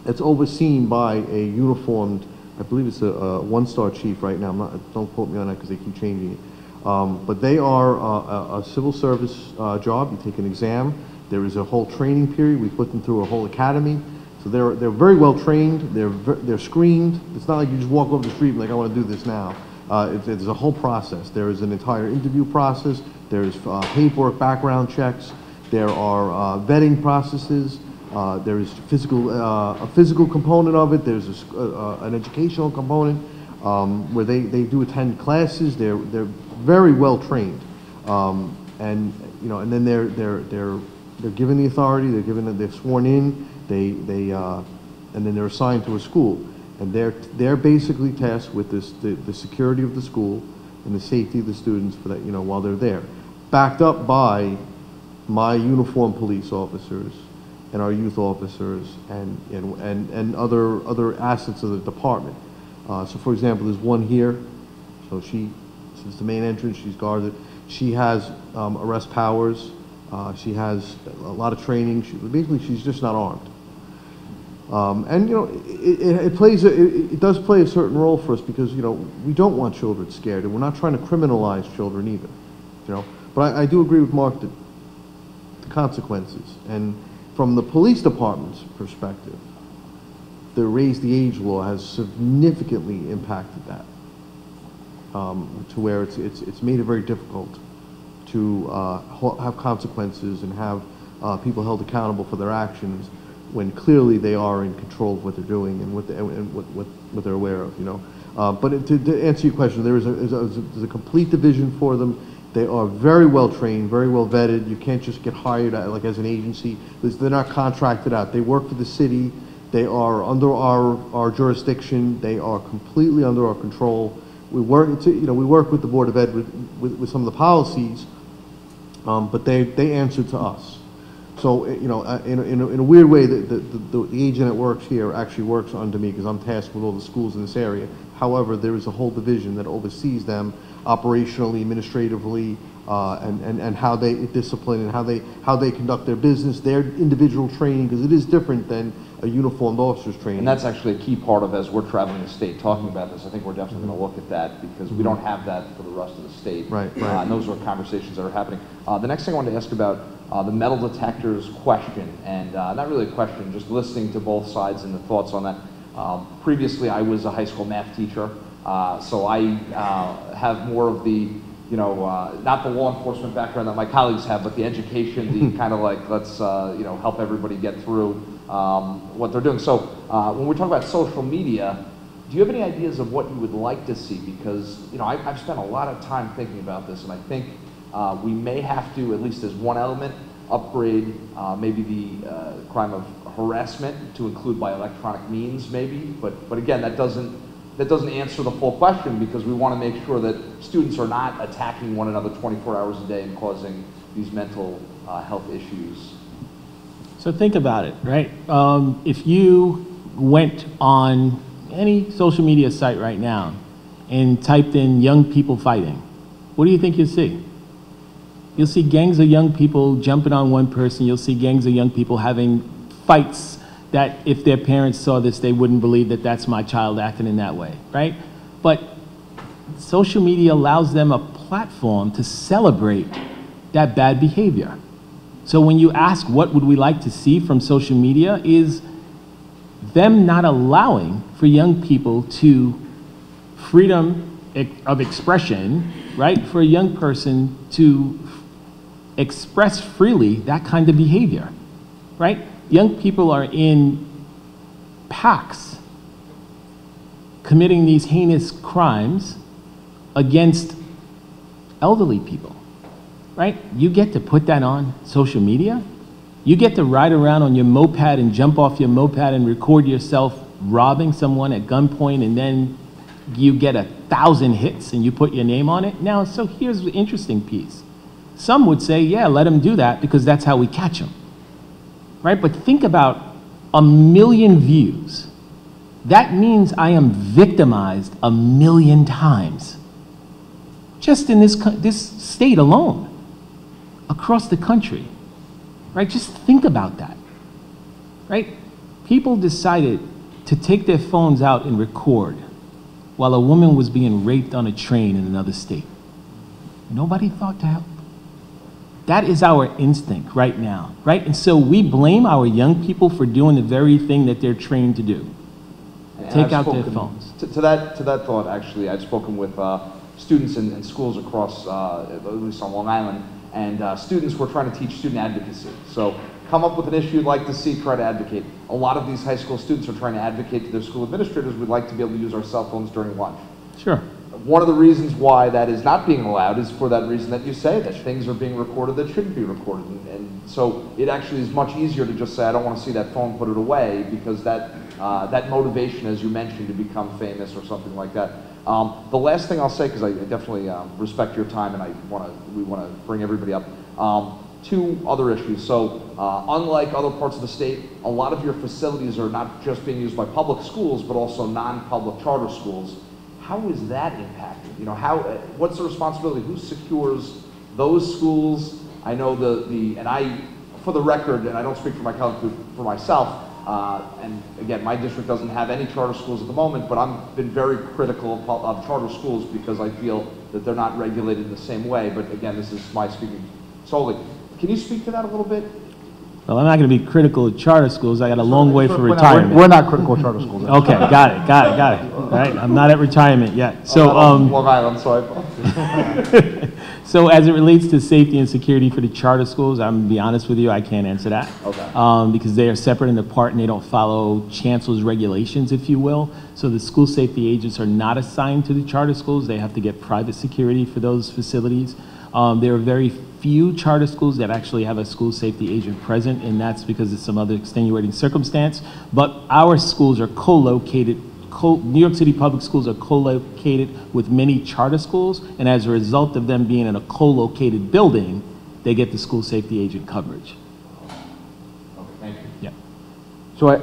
It's overseen by a uniformed, I believe it's a, a one-star chief right now. Not, don't quote me on that because they keep changing it. Um, but they are uh, a, a civil service uh, job. You take an exam. There is a whole training period. We put them through a whole academy. So they're, they're very well trained. They're, they're screened. It's not like you just walk over the street and like, I want to do this now. Uh, it's, it's a whole process. There is an entire interview process. There's uh, paperwork, background checks. There are uh, vetting processes. Uh, there is physical, uh, a physical component of it. There's a uh, uh, an educational component um, where they, they do attend classes. They're, they're very well trained. Um, and, you know, and then they're, they're, they're, they're given the authority, they're given, they're sworn in, they, they, uh, and then they're assigned to a school. And they're, they're basically tasked with this, the, the security of the school and the safety of the students for that, you know, while they're there. Backed up by my uniformed police officers and our youth officers and, and, and, and other, other assets of the department. Uh, so for example, there's one here, so she, since the main entrance, she's guarded. She has, um, arrest powers Uh, She has a lot of training. She- Basically, she's just not armed. Um, And, you know, it, it- it plays, a- it it does play a certain role for us because, you know, we don't want children scared, and we're not trying to criminalize children either, you know? But I, I do agree with Mark that the consequences, and from the police department's perspective, the raise the age law has significantly impacted that, um, to where it's, it's, it's made it very difficult to uh, have consequences and have uh, people held accountable for their actions when clearly they are in control of what they're doing and what, they, and what, what, what they're aware of, you know. Uh, but to, to answer your question, there is a, is a, there's a complete division for them. They are very well trained, very well vetted. You can't just get hired at, like as an agency. They're not contracted out. They work for the city. They are under our, our jurisdiction. They are completely under our control. We work, it's, you know, we work with the Board of Ed with, with, with some of the policies, um, but they, they answer to us. So, eh, you know, uh, in, a- in, a, in a weird way, the, the, the the agent that works here actually works under me because I'm tasked with all the schools in this area. However, there is a whole division that oversees them operationally, administratively, uh, and, and, and how they discipline and how they, how they conduct their business, their individual training, because it is different than a uniformed officer's training. And that's actually a key part of, as we're traveling the state, talking about this, I think we're definitely going to look at that, because we don't have that for the rest of the state. Right, Uh. And those are conversations that are happening. Uh, The next thing I wanted to ask about, uh, the metal detectors question, and uh, not really a question, just listening to both sides and the thoughts on that. Um, Previously, I was a high school math teacher, uh, so I uh, have more of the, you know, uh, not the law enforcement background that my colleagues have, but the education, the (laughs) kind of like, let's, uh, you know, help everybody get through um, what they're doing. So uh, when we talk about social media, do you have any ideas of what you would like to see? Because, you know, I, I've spent a lot of time thinking about this, and I think uh, we may have to, at least as one element, upgrade uh, maybe the uh, crime of harassment to include by electronic means, maybe. But, but again, that doesn't, that doesn't answer the full question because we want to make sure that students are not attacking one another 24 hours a day and causing these mental uh, health issues. So think about it, right? Um, if you went on any social media site right now and typed in young people fighting, what do you think you'd see? You'll see gangs of young people jumping on one person. You'll see gangs of young people having fights that if their parents saw this, they wouldn't believe that that's my child acting in that way, right? But social media allows them a platform to celebrate that bad behavior. So when you ask what would we like to see from social media is them not allowing for young people to freedom of expression, right? For a young person to express freely that kind of behavior, right? Young people are in packs committing these heinous crimes against elderly people, right? You get to put that on social media. You get to ride around on your moped and jump off your moped and record yourself robbing someone at gunpoint, and then you get a thousand hits and you put your name on it. Now, so here's the interesting piece. Some would say, yeah, let them do that because that's how we catch them, right? But think about a million views. That means I am victimized a million times just in this, this state alone, across the country, right? Just think about that, right? People decided to take their phones out and record while a woman was being raped on a train in another state. Nobody thought to help. That is our instinct right now, right? And so we blame our young people for doing the very thing that they're trained to do. And Take I've out their phones. To, to that, to that thought, actually, I've spoken with uh, students in, in schools across, uh, at least on Long Island, and uh, students were trying to teach student advocacy. So come up with an issue you'd like to see, try to advocate. A lot of these high school students are trying to advocate to their school administrators, we'd like to be able to use our cell phones during lunch. Sure. One of the reasons why that is not being allowed is for that reason that you say, that things are being recorded that shouldn't be recorded. And, and so it actually is much easier to just say, I don't want to see that phone, put it away, because that, uh, that motivation, as you mentioned, to become famous or something like that. Um, the last thing I'll say, because I definitely um, respect your time and I want to, we want to bring everybody up. Um, two other issues. So, uh, unlike other parts of the state, a lot of your facilities are not just being used by public schools, but also non-public charter schools. How is that impacted? You know, how, uh, what's the responsibility? Who secures those schools? I know the, the, and I, for the record, and I don't speak for my colleagues, for myself, uh, and again, my district doesn't have any charter schools at the moment, but I've been very critical of, of charter schools because I feel that they're not regulated in the same way, but again, this is my speaking solely. Can you speak to that a little bit? Well, I'm not going to be critical of charter schools. I got a long way for retirement. We're not critical of charter schools. Okay, got it, got it, got it. All right, I'm not at retirement yet. So, I'm not on um, Long Island, so I. (laughs) so as it relates to safety and security for the charter schools, I'm gonna be honest with you, I can't answer that. Okay. Um, because they are separate and apart and they don't follow chancellor's regulations, if you will. So the school safety agents are not assigned to the charter schools. They have to get private security for those facilities. Um, there are very few charter schools that actually have a school safety agent present, and that's because of some other extenuating circumstance. But our schools are co-located, co- New York City Public Schools are co-located with many charter schools, and as a result of them being in a co-located building, they get the school safety agent coverage. Okay, thank you. Yeah. So, I,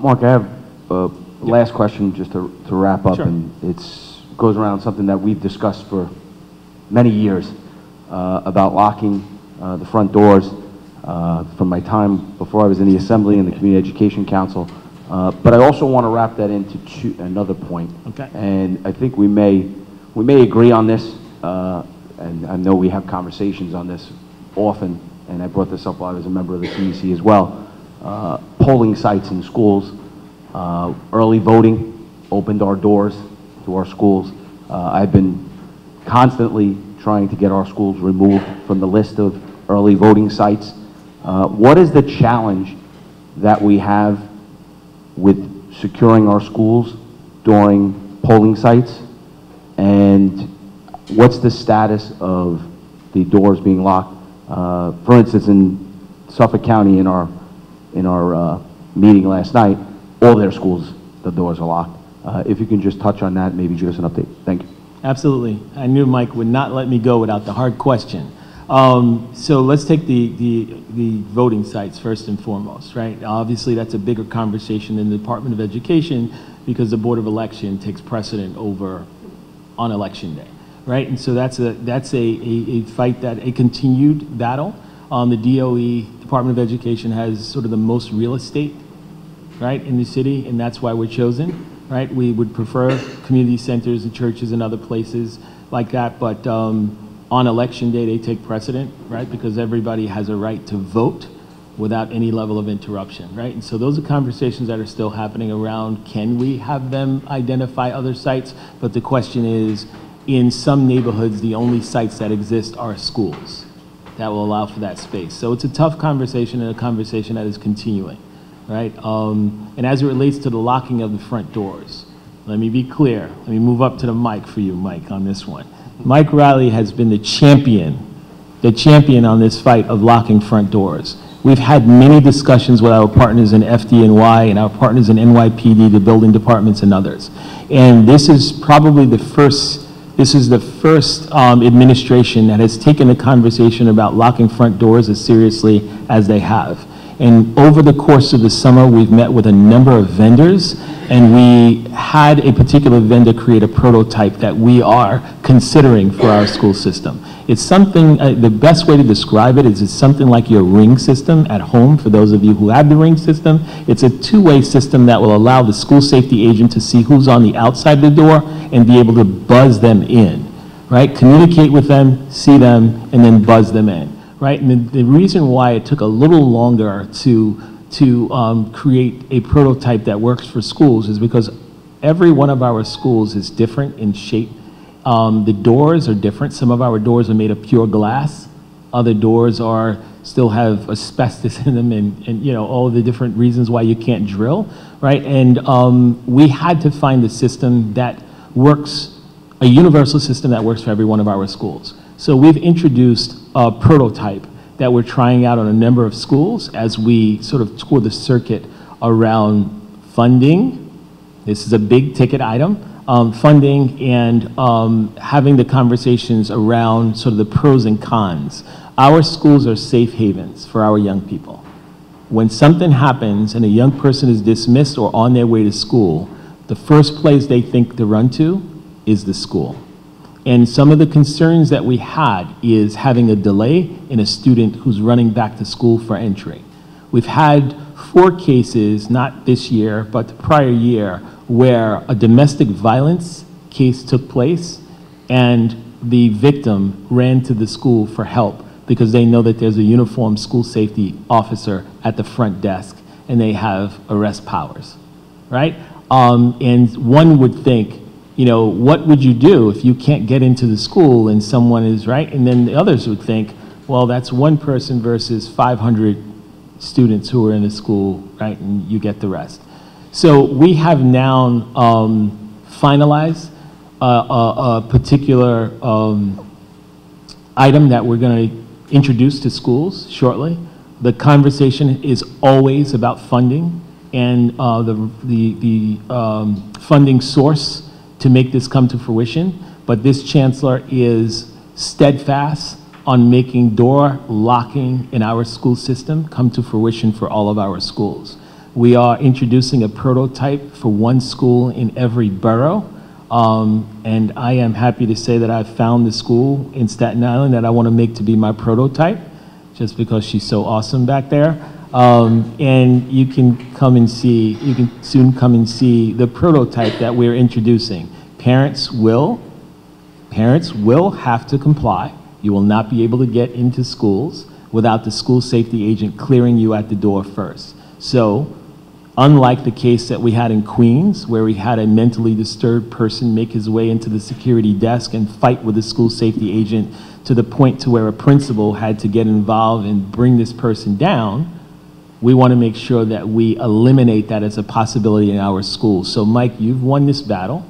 Mark, I have a last question just to, to wrap up, Sure. and it's goes around something that we've discussed for many years uh, about locking uh, the front doors uh, from my time before I was in the Assembly and the Community Education Council. Uh, but I also want to wrap that into two, another point. Okay. And I think we may we may agree on this, uh, and I know we have conversations on this often. And I brought this up while I was a member of the CEC as well. Uh, polling sites in schools, uh, early voting opened our doors to our schools. Uh, I've been constantly trying to get our schools removed from the list of early voting sites. Uh, What is the challenge that we have with securing our schools during polling sites? And what's the status of the doors being locked? Uh, For instance, in Suffolk County, in our, in our uh, meeting last night, all their schools, the doors are locked. Uh, If you can just touch on that, maybe give us an update. Thank you. Absolutely. I knew Mike would not let me go without the hard question. Um, so let's take the, the, the voting sites first and foremost, right? Obviously, that's a bigger conversation in the Department of Education because the Board of Election takes precedent over on election day, right? And so that's a, that's a, a, a fight that, a continued battle. Um, the DOE, Department of Education, has sort of the most real estate right, in the city, and that's why we're chosen, right? We would prefer community centers and churches and other places like that, but um, on election day, they take precedent, right? Because everybody has a right to vote without any level of interruption, right? And so those are conversations that are still happening around, can we have them identify other sites? But the question is, in some neighborhoods, the only sites that exist are schools that will allow for that space. So it's a tough conversation and a conversation that is continuing, right? Um, and as it relates to the locking of the front doors, let me be clear. Let me move up to the mic for you, Mike, on this one. Mike Reilly has been the champion, the champion on this fight of locking front doors. We've had many discussions with our partners in FDNY and our partners in NYPD, the building departments and others. And this is probably the first this is the first um, administration that has taken the conversation about locking front doors as seriously as they have. And over the course of the summer, we've met with a number of vendors, and we had a particular vendor create a prototype that we are considering for our school system. It's something, uh, the best way to describe it is it's something like your ring system at home, for those of you who have the ring system. It's a two-way system that will allow the school safety agent to see who's on the outside of the door and be able to buzz them in, right? Communicate with them, see them, and then buzz them in, right? And the, the reason why it took a little longer to, to um, create a prototype that works for schools is because every one of our schools is different in shape. Um, the doors are different. Some of our doors are made of pure glass. Other doors are, still have asbestos in them and, and, you know, all the different reasons why you can't drill, right? And um, we had to find a system that works, a universal system that works for every one of our schools. So we've introduced a prototype that we're trying out on a number of schools as we sort of tour the circuit around funding. This is a big ticket item, um, funding and um, having the conversations around sort of the pros and cons. Our schools are safe havens for our young people. When something happens and a young person is dismissed or on their way to school, the first place they think to run to is the school. And some of the concerns that we had is having a delay in a student who's running back to school for entry. We've had four cases, not this year, but the prior year, where a domestic violence case took place and the victim ran to the school for help because they know that there's a uniformed school safety officer at the front desk and they have arrest powers, right? Um, and one would think, you know, what would you do if you can't get into the school and someone is, right? And then the others would think, well, that's one person versus 500 students who are in the school, right? And you get the rest. So we have now um, finalized a, a, a particular um, item that we're going to introduce to schools shortly. The conversation is always about funding and uh, the, the, the um, funding source to make this come to fruition. But this chancellor is steadfast on making door locking in our school system come to fruition for all of our schools. We are introducing a prototype for one school in every borough. Um, and I am happy to say that I've found the school in Staten Island that I want to make to be my prototype, just because she's so awesome back there. Um, and you can come and see, you can soon come and see the prototype that we're introducing. Parents will, parents will have to comply. You will not be able to get into schools without the school safety agent clearing you at the door first. So Unlike the case that we had in Queens, where we had a mentally disturbed person make his way into the security desk and fight with the school safety agent to the point to where a principal had to get involved and bring this person down, we want to make sure that we eliminate that as a possibility in our schools. So Mike, you've won this battle.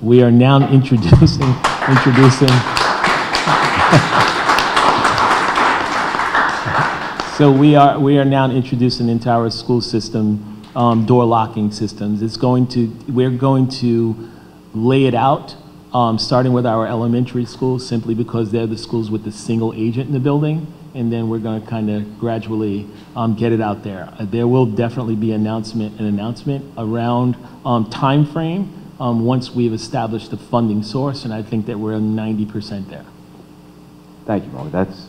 We are now introducing, (laughs) introducing, (laughs) so we are, we are now introducing into our school system um, door locking systems. It's going to, we're going to lay it out, um, starting with our elementary schools, simply because they're the schools with the single agent in the building, and then we're going to kind of gradually um, get it out there. Uh, there will definitely be announcement, an announcement around um, time frame um, once we've established the funding source, and I think that we're 90% there. Thank you, Mark. That's,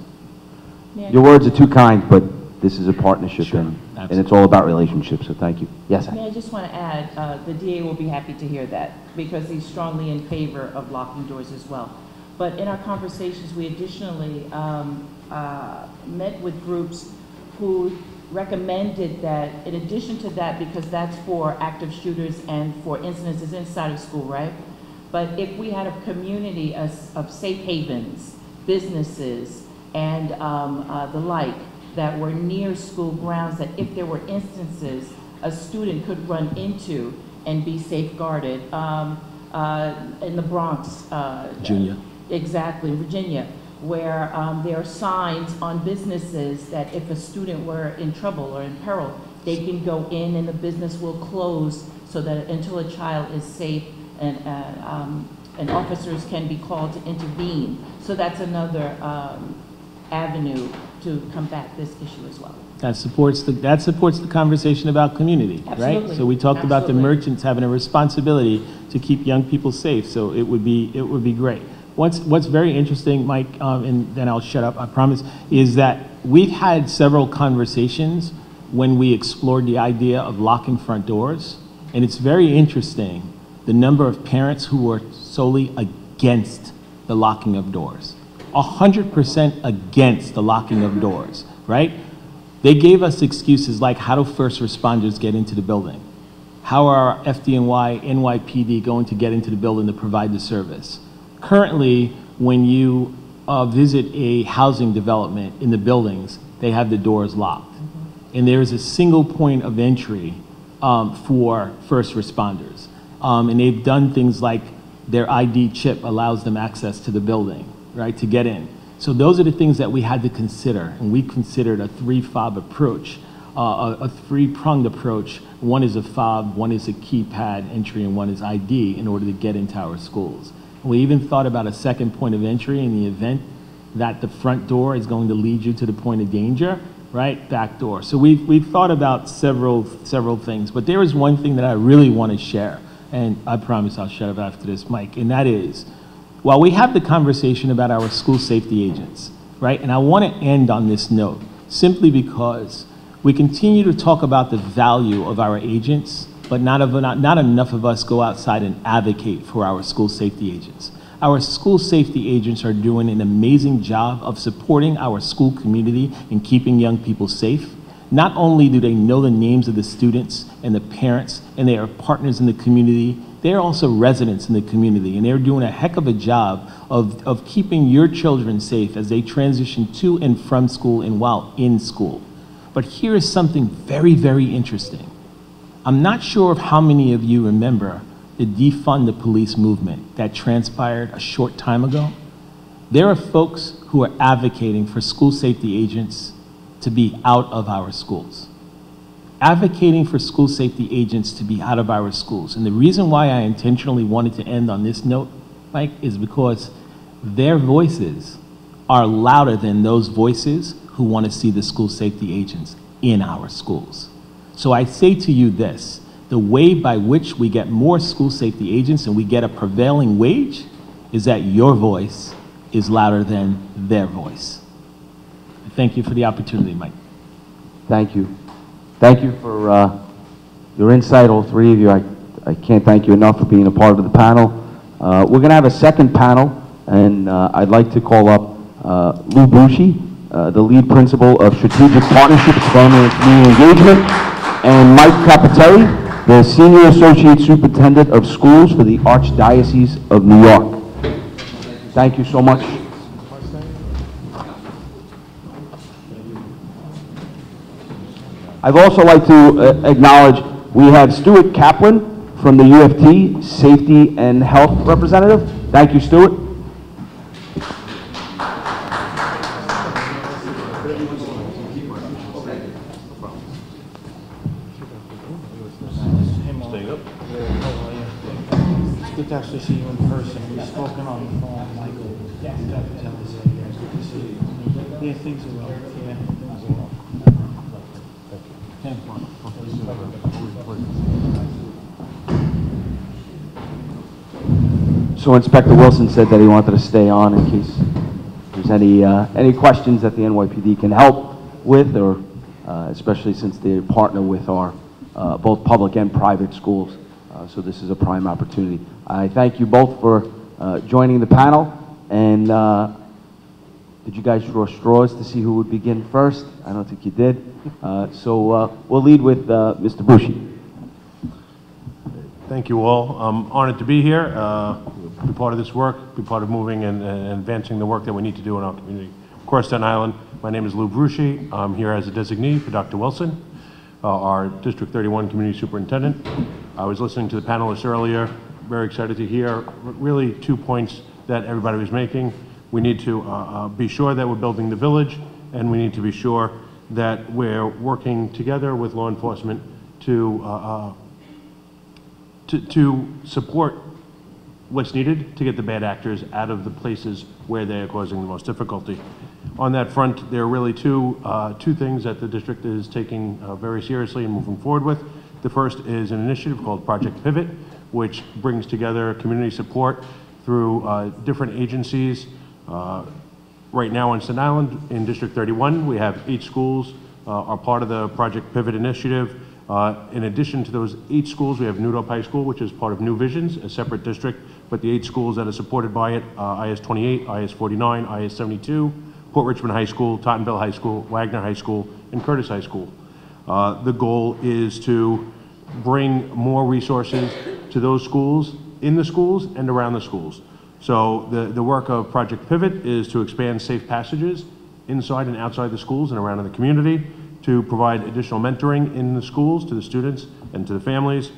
May I- your words are too kind, but this is a partnership Sure, and, and it's all about relationships, so thank you. Yes, May I just want to add, uh, the DA will be happy to hear that, because he's strongly in favor of locking doors as well. But in our conversations, we additionally um, uh, met with groups who recommended that, in addition to that, because that's for active shooters and for incidences inside of school, right? But if we had a community of of safe havens, businesses, and um, uh, the like, that were near school grounds, that if there were instances a student could run into and be safeguarded. Um, uh, In the Bronx. uh, Virginia. Exactly, Virginia, where um, there are signs on businesses that if a student were in trouble or in peril, they can go in and the business will close so that until a child is safe and, uh, um, and officers can be called to intervene. So that's another um, avenue to combat this issue as well. That supports the, that supports the conversation about community, right? So we talked about the merchants having a responsibility to keep young people safe, so it would be, it would be great. What's, what's very interesting, Mike, um, and then I'll shut up, I promise, is that we've had several conversations when we explored the idea of locking front doors, and it's very interesting, the number of parents who were solely against the locking of doors. Hundred percent against the locking of doors, right? They gave us excuses like, how do first responders get into the building? How are FDNY, NYPD going to get into the building to provide the service? Currently, when you uh, visit a housing development in the buildings, they have the doors locked. And there is a single point of entry um, for first responders. Um, and they've done things like their ID chip allows them access to the building, right, to get in. So those are the things that we had to consider, and we considered a three-fob approach, uh, a, a three-pronged approach. One is a fob, one is a keypad entry, and one is ID in order to get into our schools. We even thought about a second point of entry in the event that the front door is going to lead you to the point of danger, right? Back door. So we've, we've thought about several, several things, but there is one thing that I really want to share, and I promise I'll shut up after this, Mike, and that is, while we have the conversation about our school safety agents, right, and I want to end on this note simply because we continue to talk about the value of our agents, but not, of, not, not enough of us go outside and advocate for our school safety agents. Our school safety agents are doing an amazing job of supporting our school community and keeping young people safe. Not only do they know the names of the students and the parents, and they are partners in the community, they're also residents in the community, and they're doing a heck of a job of, of keeping your children safe as they transition to and from school and while in school. But here is something very, very interesting. I'm not sure of how many of you remember the defund the police movement that transpired a short time ago. There are folks who are advocating for school safety agents to be out of our schools. Advocating for school safety agents to be out of our schools. And the reason why I intentionally wanted to end on this note, Mike, is because their voices are louder than those voices who want to see the school safety agents in our schools. So I say to you this the way by which we get more school safety agents and we get a prevailing wage is that your voice is louder than their voice. Thank you for the opportunity, Mike. Thank you. Thank you for uh, your insight, all three of you. I, I can't thank you enough for being a part of the panel. Uh, We're going to have a second panel, and uh, I'd like to call up uh, Lou Bucci, uh, the lead principal of Strategic Partnerships, Family and Community Engagement, and Mike Coppotelli, the Senior Associate Superintendent of Schools for the Archdiocese of New York. Thank you so much. I'd also like to uh, acknowledge, we have Stuart Kaplan from the UFT, Safety and Health Representative. Thank you, Stuart. To actually see you in person. We've spoken on the phone, Michael. Yeah. Good to see you. Yeah, things are well, yeah. So Inspector Wilson said that he wanted to stay on in case there's any, uh, any questions that the NYPD can help with, or uh, especially since they partner with our, uh, both public and private schools. Uh, So this is a prime opportunity. I thank you both for uh, joining the panel, and uh, did you guys draw straws to see who would begin first? I don't think you did. Uh, So uh, we'll lead with uh, Mr. Bucci. Thank you all. I'm honored to be here, uh, be part of this work, be part of moving and and advancing the work that we need to do in our community. Of course, Staten Island, my name is Lou Brucci. I'm here as a designee for Dr. Wilson, our District 31 Community Superintendent. I was listening to the panelists earlier, very excited to hear really two points that everybody was making. We need to uh, uh, be sure that we're building the village, and we need to be sure that we're working together with law enforcement to uh, uh, to, to support what's needed to get the bad actors out of the places where they are causing the most difficulty. On that front, there are really two, uh, two things that the district is taking uh, very seriously and moving forward with. The first is an initiative called Project Pivot, which brings together community support through uh, different agencies. Uh, Right now in Staten Island, in District 31, we have eight schools uh, are part of the Project Pivot initiative. Uh, In addition to those eight schools, we have New Dorp High School, which is part of New Visions, a separate district, but the eight schools that are supported by it, uh, IS 28, IS 49, IS 72, Port Richmond High School, Tottenville High School, Wagner High School, and Curtis High School. Uh, The goal is to bring more resources to those schools, in the schools and around the schools. So the, the work of Project Pivot is to expand safe passages inside and outside the schools and around in the community, to provide additional mentoring in the schools to the students and to the families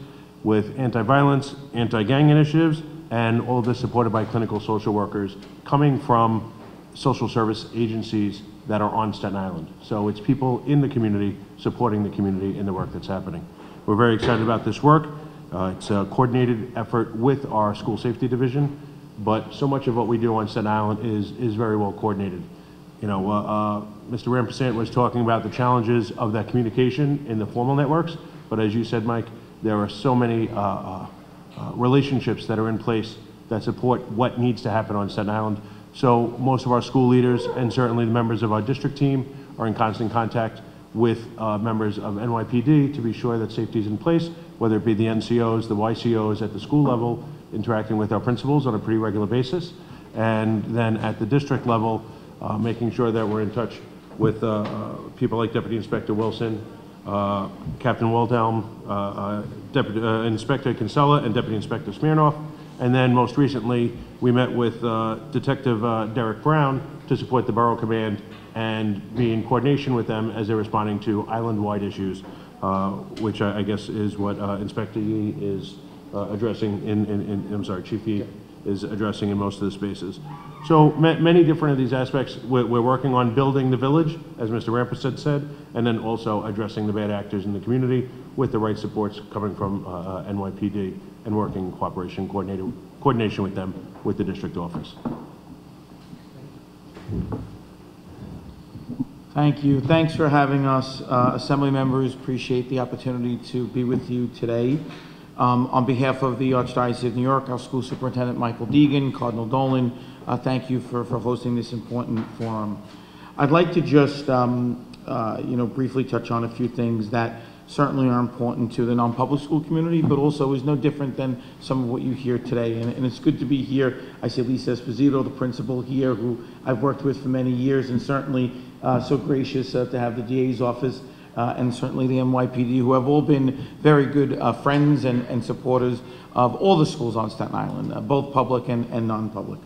with anti-violence, anti-gang initiatives, and all of this supported by clinical social workers coming from social service agencies that are on Staten Island. So it's people in the community supporting the community in the work that's happening. We're very excited about this work. Uh, It's a coordinated effort with our school safety division, but so much of what we do on Staten Island is, is very well coordinated. You know, uh, uh, Mr. Rampersant was talking about the challenges of that communication in the formal networks, but as you said, Mike, there are so many uh, uh, relationships that are in place that support what needs to happen on Staten Island. So most of our school leaders and certainly the members of our district team are in constant contact with uh, members of NYPD to be sure that safety is in place, whether it be the NCOs, the YCOs at the school level, interacting with our principals on a pretty regular basis, and then at the district level, uh, making sure that we're in touch with uh, uh, people like Deputy Inspector Wilson, uh, Captain Waldhelm, uh, uh, Deputy Inspector Kinsella, and Deputy Inspector Smirnoff. And then most recently, we met with Detective Derek Brown to support the Borough Command and be in coordination with them as they're responding to island-wide issues, which I I guess is what uh, Inspector Yee is uh, addressing in, in, in- I'm sorry, Chief Yee is addressing in most of the spaces. So ma- many different of these aspects, we're, we're working on building the village, as Mr. Rampersant said, and then also addressing the bad actors in the community with the right supports coming from uh, uh, NYPD and working in cooperation, coordinated, coordination with them, with the district office. Thank you. Thanks for having us, uh, Assembly members. Appreciate the opportunity to be with you today. Um, On behalf of the Archdiocese of New York, our school superintendent, Michael Deegan, Cardinal Dolan, uh, thank you for for hosting this important forum. I'd like to just, um, uh, you know, briefly touch on a few things that certainly are important to the non-public school community, but also is no different than some of what you hear today. And and it's good to be here. I see Lisa Esposito, the principal here, who I've worked with for many years, and certainly so gracious uh, to have the DA's office uh, and certainly the NYPD, who have all been very good uh, friends and and supporters of all the schools on Staten Island, uh, both public and and non-public.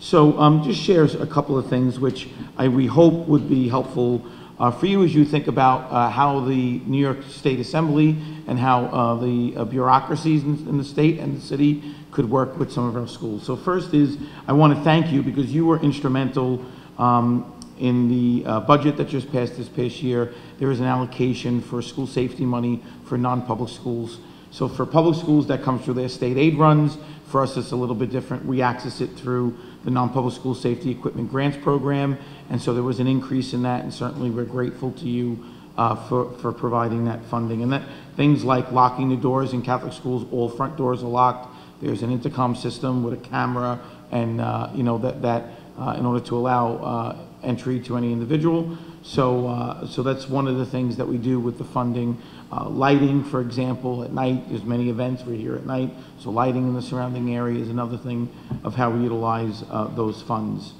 So um, just shares a couple of things which I, we hope would be helpful uh, for you as you think about uh, how the New York State Assembly and how uh, the uh, bureaucracies in, in the state and the city could work with some of our schools. So first is, I want to thank you because you were instrumental um, in the uh, budget that just passed this past year. There is an allocation for school safety money for non-public schools. So for public schools, that comes through their state aid runs. For us, it's a little bit different. We access it through the non-public school safety equipment grants program. And so there was an increase in that, and certainly we're grateful to you uh, for, for providing that funding. And that, things like locking the doors in Catholic schools, all front doors are locked. There's an intercom system with a camera, and, uh, you know, that, that, uh, in order to allow uh, entry to any individual. So, uh, so that's one of the things that we do with the funding. Uh, Lighting, for example, at night, there's many events, we're here at night, so lighting in the surrounding area is another thing of how we utilize uh, those funds.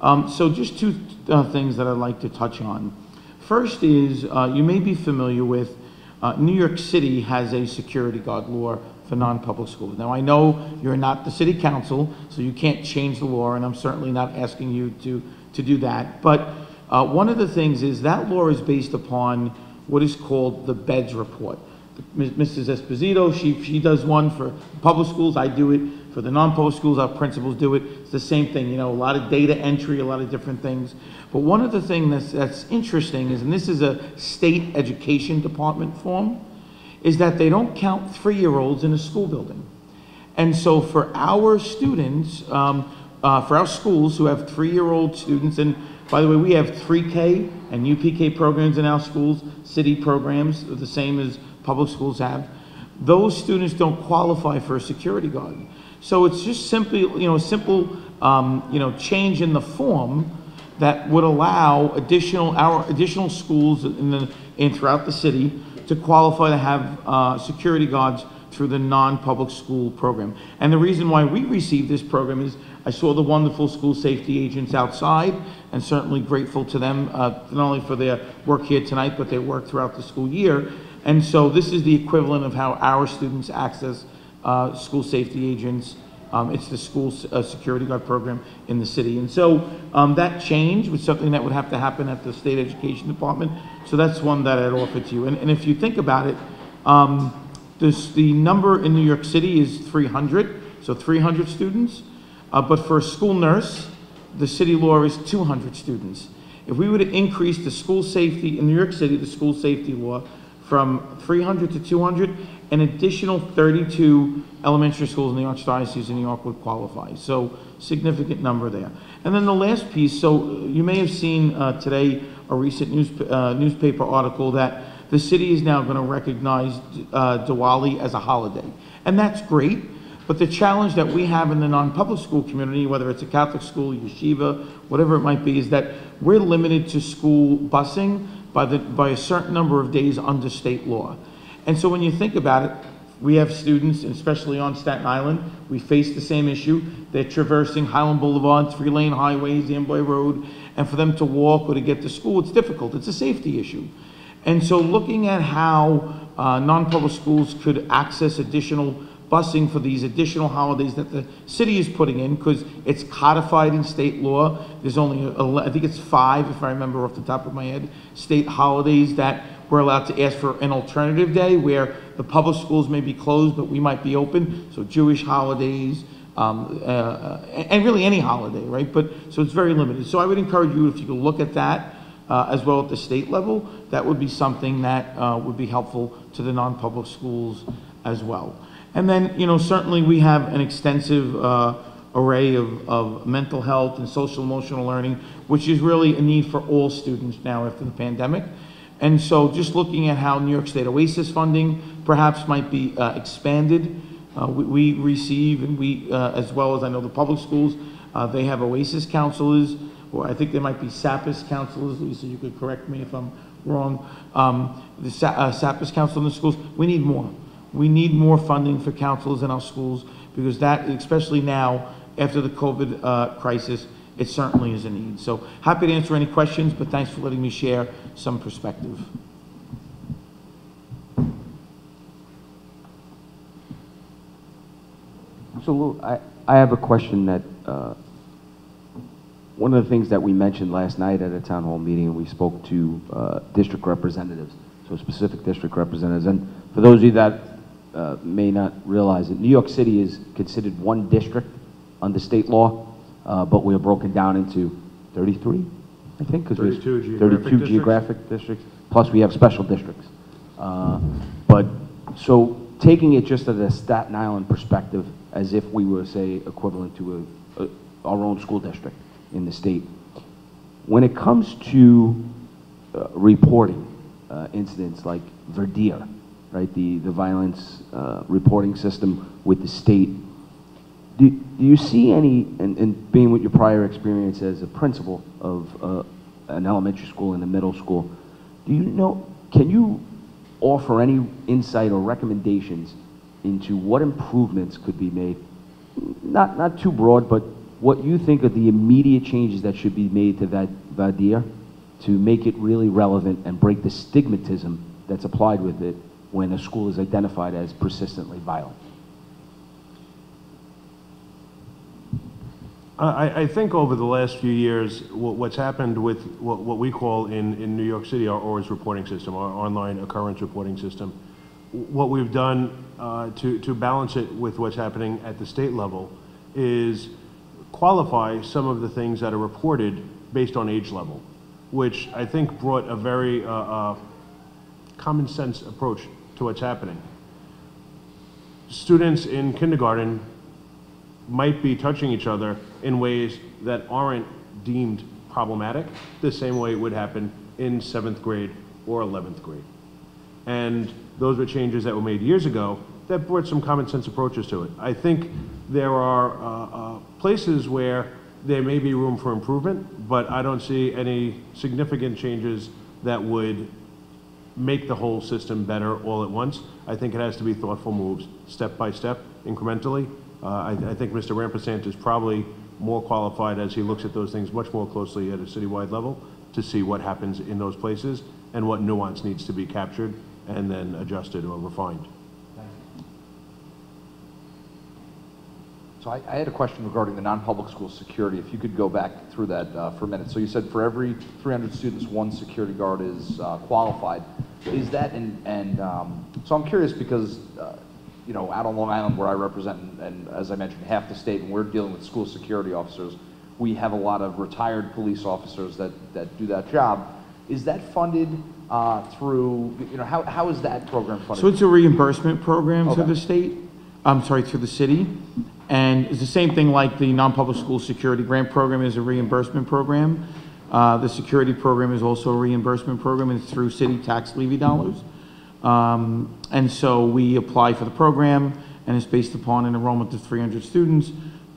Um, So just two uh, things that I'd like to touch on. First is, uh, you may be familiar with, uh, New York City has a security guard law for non-public schools. Now, I know you're not the city council, so you can't change the law, and I'm certainly not asking you to, to do that. But uh, one of the things is that law is based upon what is called the BEDS report. Mrs. Esposito, she, she does one for public schools, I do it for the non-public schools, our principals do it. It's the same thing, you know, a lot of data entry, a lot of different things. But one of the things that's, that's interesting is, and this is a state education department form, is that they don't count three-year-olds in a school building. And so for our students, um, uh, for our schools who have three-year-old students, and by the way, we have 3K and UPK programs in our schools, city programs, the same as public schools have. Those students don't qualify for a security guard. So it's just simply, you know, a simple, um, you know, change in the form that would allow additional, our additional schools in the, in throughout the city to qualify to have, uh, security guards through the non-public school program. And the reason why we received this program is I saw the wonderful school safety agents outside, and certainly grateful to them, uh, not only for their work here tonight, but their work throughout the school year. And so this is the equivalent of how our students access uh, school safety agents. Um, It's the school uh, security guard program in the city. And so um, that change was something that would have to happen at the state education department. So that's one that I'd offer to you. And and if you think about it, um, this, the number in New York City is 300, so 300 students. Uh, But for a school nurse, the city law is 200 students. If we were to increase the school safety, in New York City, the school safety law from 300 to 200, an additional 32 elementary schools in the Archdiocese of New York would qualify. So significant number there. And then the last piece, so uh, you may have seen uh, today a recent news, uh, newspaper article that the city is now going to recognize uh, Diwali as a holiday. And that's great. But the challenge that we have in the non-public school community, whether it's a Catholic school, yeshiva, whatever it might be, is that we're limited to school busing by the, by a certain number of days under state law. And so when you think about it, we have students, especially on Staten Island, we face the same issue. They're traversing Hylan Boulevard, three-lane highways, Amboy Road, and for them to walk or to get to school, it's difficult. It's a safety issue. And so looking at how uh, non-public schools could access additional busing for these additional holidays that the city is putting in, because it's codified in state law. There's only, I think it's five, if I remember off the top of my head, state holidays that we're allowed to ask for an alternative day where the public schools may be closed, but we might be open. So Jewish holidays, um, uh, and really any holiday, right? But, so it's very limited. So I would encourage you, if you could look at that, uh, as well at the state level, that would be something that, uh, would be helpful to the non-public schools as well. And then, you know, certainly we have an extensive, uh, array of, of mental health and social emotional learning, which is really a need for all students now after the pandemic. And so just looking at how New York State OASAS funding perhaps might be uh, expanded. Uh, We we receive, and we, uh, as well as I know the public schools, uh, they have OASAS counselors, or I think there might be SAPIS counselors, Lisa, you could correct me if I'm wrong. Um, The Sa- uh, SAPIS in the schools, we need more. We need more funding for counselors in our schools, because that, especially now, after the COVID uh, crisis, it certainly is a need. So happy to answer any questions, but thanks for letting me share some perspective. So Lou, I, I have a question that, uh, one of the things that we mentioned last night at a town hall meeting, we spoke to uh, district representatives, so specific district representatives, and for those of you that uh, may not realize it, New York City is considered one district under state law, uh, but we are broken down into 33, I think, because 32 geographic 32 districts. geographic districts, plus we have special districts. Uh, But, so taking it just as a Staten Island perspective, as if we were, say, equivalent to a, a- our own school district in the state, when it comes to uh, reporting uh, incidents like VADIR, right, the, the violence uh, reporting system with the state, do, do you see any, and, and being with your prior experience as a principal of uh, an elementary school and a middle school, do you know, can you offer any insight or recommendations into what improvements could be made? Not, not too broad, but what you think are the immediate changes that should be made to that Vadir to make it really relevant and break the stigmatism that's applied with it when a school is identified as persistently violent? I, I think over the last few years, what, what's happened with what, what we call in, in New York City our ORS reporting system, our online occurrence reporting system, what we've done uh, to, to balance it with what's happening at the state level is qualify some of the things that are reported based on age level, which I think brought a very uh, uh, common sense approach to what's happening. Students in kindergarten might be touching each other in ways that aren't deemed problematic, the same way it would happen in seventh grade or 11th grade. And those were changes that were made years ago that brought some common sense approaches to it. I think there are uh, uh, places where there may be room for improvement, but I don't see any significant changes that would make the whole system better all at once. I think it has to be thoughtful moves, step by step, incrementally. Uh, I, I think Mr. Rampersant is probably more qualified as he looks at those things much more closely at a citywide level to see what happens in those places and what nuance needs to be captured and then adjusted or refined. So I, I had a question regarding the non-public school security. If you could go back through that uh, for a minute. So you said for every 300 students, one security guard is uh, qualified. Is that, and, and um, so I'm curious because, uh, you know, out on Long Island where I represent, and, and as I mentioned, half the state, and we're dealing with school security officers, we have a lot of retired police officers that, that do that job. Is that funded uh, through, you know, how, how is that program funded? So it's a reimbursement program to Okay. the state, I'm sorry, to the city. And it's the same thing like the non-public school security grant program is a reimbursement program. Uh, the security program is also a reimbursement program and it's through city tax levy dollars. Um, and so we apply for the program and it's based upon an enrollment of 300 students.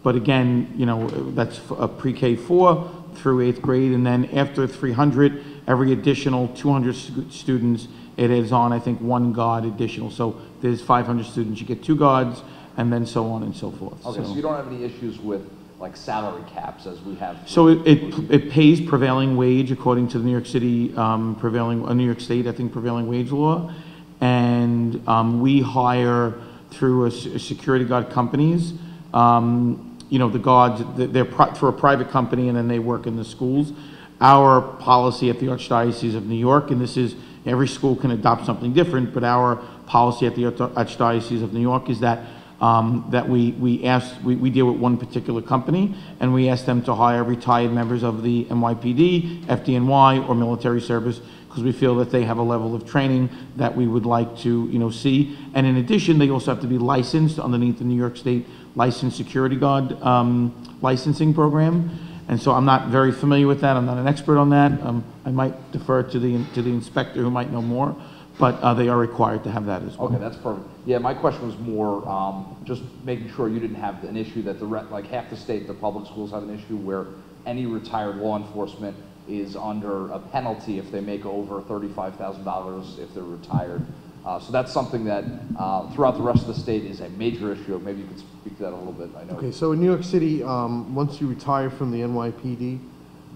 But again, you know, that's a pre-K four through eighth grade, and then after 300, every additional 200 stu- students, it is on, I think, one guard additional. So there's 500 students, you get two guards, and then so on and so forth. Okay, so you don't have any issues with like salary caps as we have? So it, it, it pays prevailing wage according to the New York City um, prevailing, uh, New York State, I think prevailing wage law. And um, we hire through a, a security guard companies. Um, you know, the guards, they're through a private company and then they work in the schools. Our policy at the Archdiocese of New York, and this is, every school can adopt something different, but our policy at the Archdiocese of New York is that um, that we, we ask, we, we deal with one particular company, and we ask them to hire retired members of the NYPD, FDNY, or military service, because we feel that they have a level of training that we would like to, you know, see. And in addition, they also have to be licensed underneath the New York State Licensed Security Guard um, licensing program. And so I'm not very familiar with that, I'm not an expert on that. Um, I might defer to the, to the inspector who might know more, but uh, they are required to have that as well. Okay, that's perfect. Yeah, my question was more, um, just making sure you didn't have an issue that the, re- like half the state, the public schools have an issue where any retired law enforcement is under a penalty if they make over thirty-five thousand dollars if they're retired. Uh, so that's something that, uh, throughout the rest of the state is a major issue. Maybe you could speak to that a little bit, I know. Okay, so in New York City, um, once you retire from the NYPD,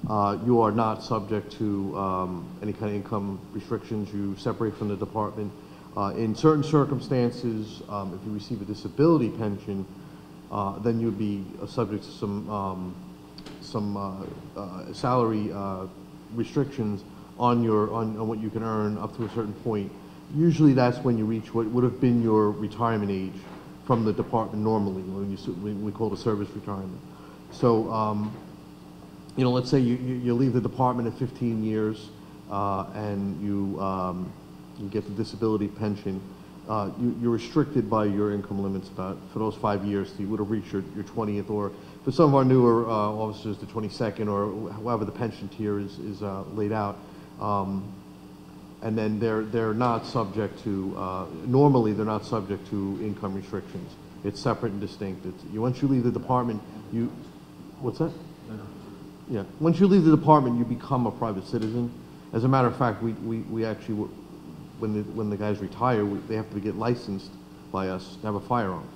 uh, you are not subject to um, any kind of income restrictions. You separate from the department. Uh, In certain circumstances, um, if you receive a disability pension, uh, then you'd be uh, subject to some, um, some uh, uh, salary restrictions on your, on on what you can earn up to a certain point. Usually that's when you reach what would have been your retirement age from the department normally, when you, when we call it a service retirement. So, um, you know, let's say you, you you leave the department at 15 years, uh, and you, um, you get the disability pension, uh, you, you're restricted by your income limits about, for those five years, you would have reached your, your 20th, or for some of our newer, uh, officers, the 22nd, or however the pension tier is, is, uh, laid out. Um, and then they're, they're not subject to, uh, normally, they're not subject to income restrictions. It's separate and distinct. It's, you, once you leave the department, you, what's that? Yeah, once you leave the department, you become a private citizen. As a matter of fact, we, we, we actually, when the, when the guys retire, we, they have to get licensed by us to have a firearm.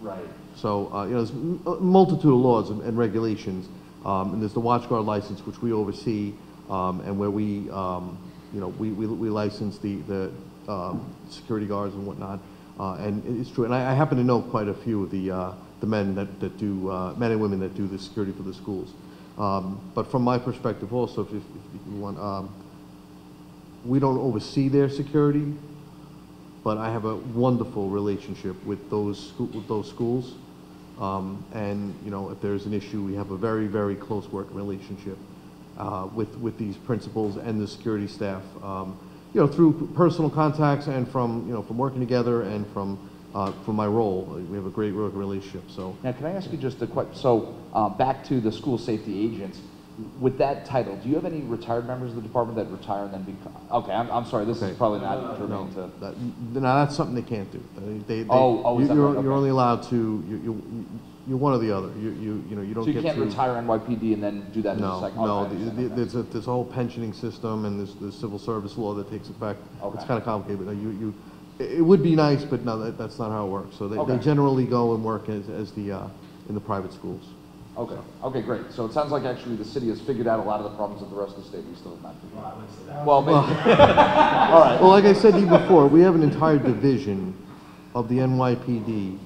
Right. So, uh, you know, there's a multitude of laws and, and regulations, um, and there's the watch guard license, which we oversee, um, and where we, um, you know, we, we, we license the, the, um, security guards and whatnot. Uh, and it's true, and I, I happen to know quite a few of the, uh, the men that, that do, uh, men and women that do the security for the schools. Um, but from my perspective also, if, if if you want, um, we don't oversee their security, but I have a wonderful relationship with those, with those schools. Um, and, you know, if there's an issue, we have a very, very close working relationship, uh, with, with these principals and the security staff. Um, you know, through personal contacts and from, you know, from working together and from, uh, from my role. We have a great working relationship, so. Now, can I ask you just a question? So, uh, back to the school safety agents, with that title, do you have any retired members of the department that retire and then become, okay, I'm, I'm sorry, this is probably not No, germane to. that, now, that's something they can't do. They, they, Oh, oh, is you- that you're, right? Okay. you're only allowed to, you, you, you're one or the other. You, you, you know, you don't So get you to. can't retire NYPD and then do that in a No, second? no, Okay, I the- the- there's a, there's a whole pensioning system and there's, there's civil service law that takes effect. It's Okay. kind of complicated, but no, you, you, it it would be nice, but no, that, that's not how it works. So they, they Okay. generally go and work as, as the, uh, in the private schools. Okay, okay, great. So it sounds like actually the city has figured out a lot of the problems that the rest of the state we still have not figured out. Well, maybe, (laughs) all right. Well, like I said to you before, we have an entire division of the NYPD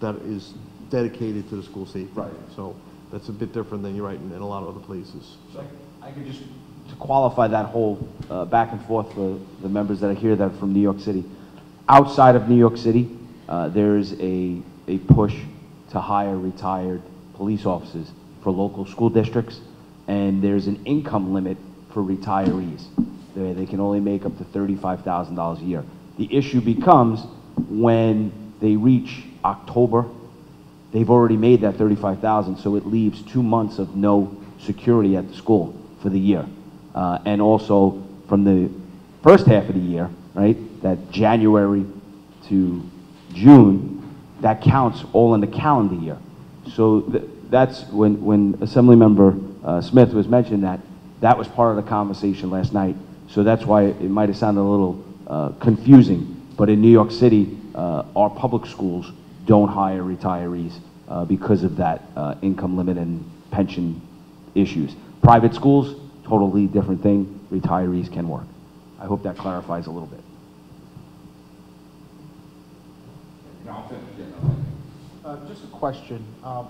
that is dedicated to the school safety. Right. So that's a bit different than you're right in, in a lot of other places. So I could just, to qualify that whole uh, back and forth for the members that are here that are from New York City. Outside of New York City, uh, there's a, a push to hire retired police officers for local school districts, and there's an income limit for retirees. They, they can only make up to $35,000 a year. The issue becomes when they reach October, they've already made that 35,000, so it leaves two months of no security at the school for the year. Uh, and also from the first half of the year, right, that January to June, that counts all in the calendar year. So th- that's when, when Assemblymember uh, Smith was mentioning that, that was part of the conversation last night. So that's why it might have sounded a little uh, confusing. But in New York City, uh, our public schools don't hire retirees uh, because of that uh, income limit and pension issues. Private schools, totally different thing. Retirees can work. I hope that clarifies a little bit. Uh, Just a question. Um,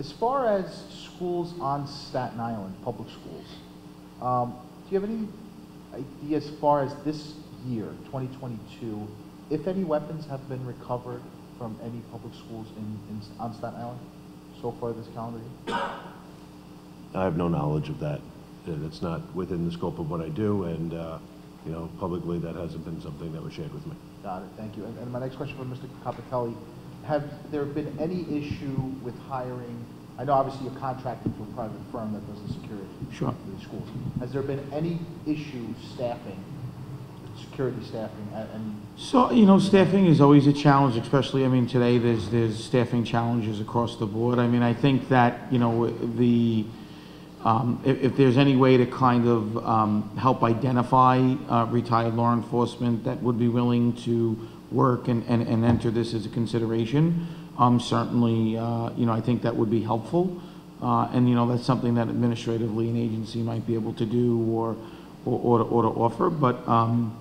As far as schools on Staten Island, public schools, um, do you have any idea as far as this year, 2022, if any weapons have been recovered from any public schools in, in- on Staten Island so far this calendar year? I have no knowledge of that. That's not within the scope of what I do, and, uh, you know, publicly, that hasn't been something that was shared with me. Got it, thank you. And- And my next question for Mr. Coppotelli, have there been any issue with hiring, I know obviously you're contracted to a private firm that does the security Sure. for the schools. Has there been any issue staffing, security staffing at any, So, you know, staffing is always a challenge, especially, I mean, today, there's, there's staffing challenges across the board. I mean, I think that, you know, the, um, if, if there's any way to kind of, um, help identify, uh, retired law enforcement that would be willing to work and, and, and enter this as a consideration, um, certainly, uh, you know, I think that would be helpful. Uh, and, you know, that's something that administratively an agency might be able to do or, or, or to, or to offer, but, um,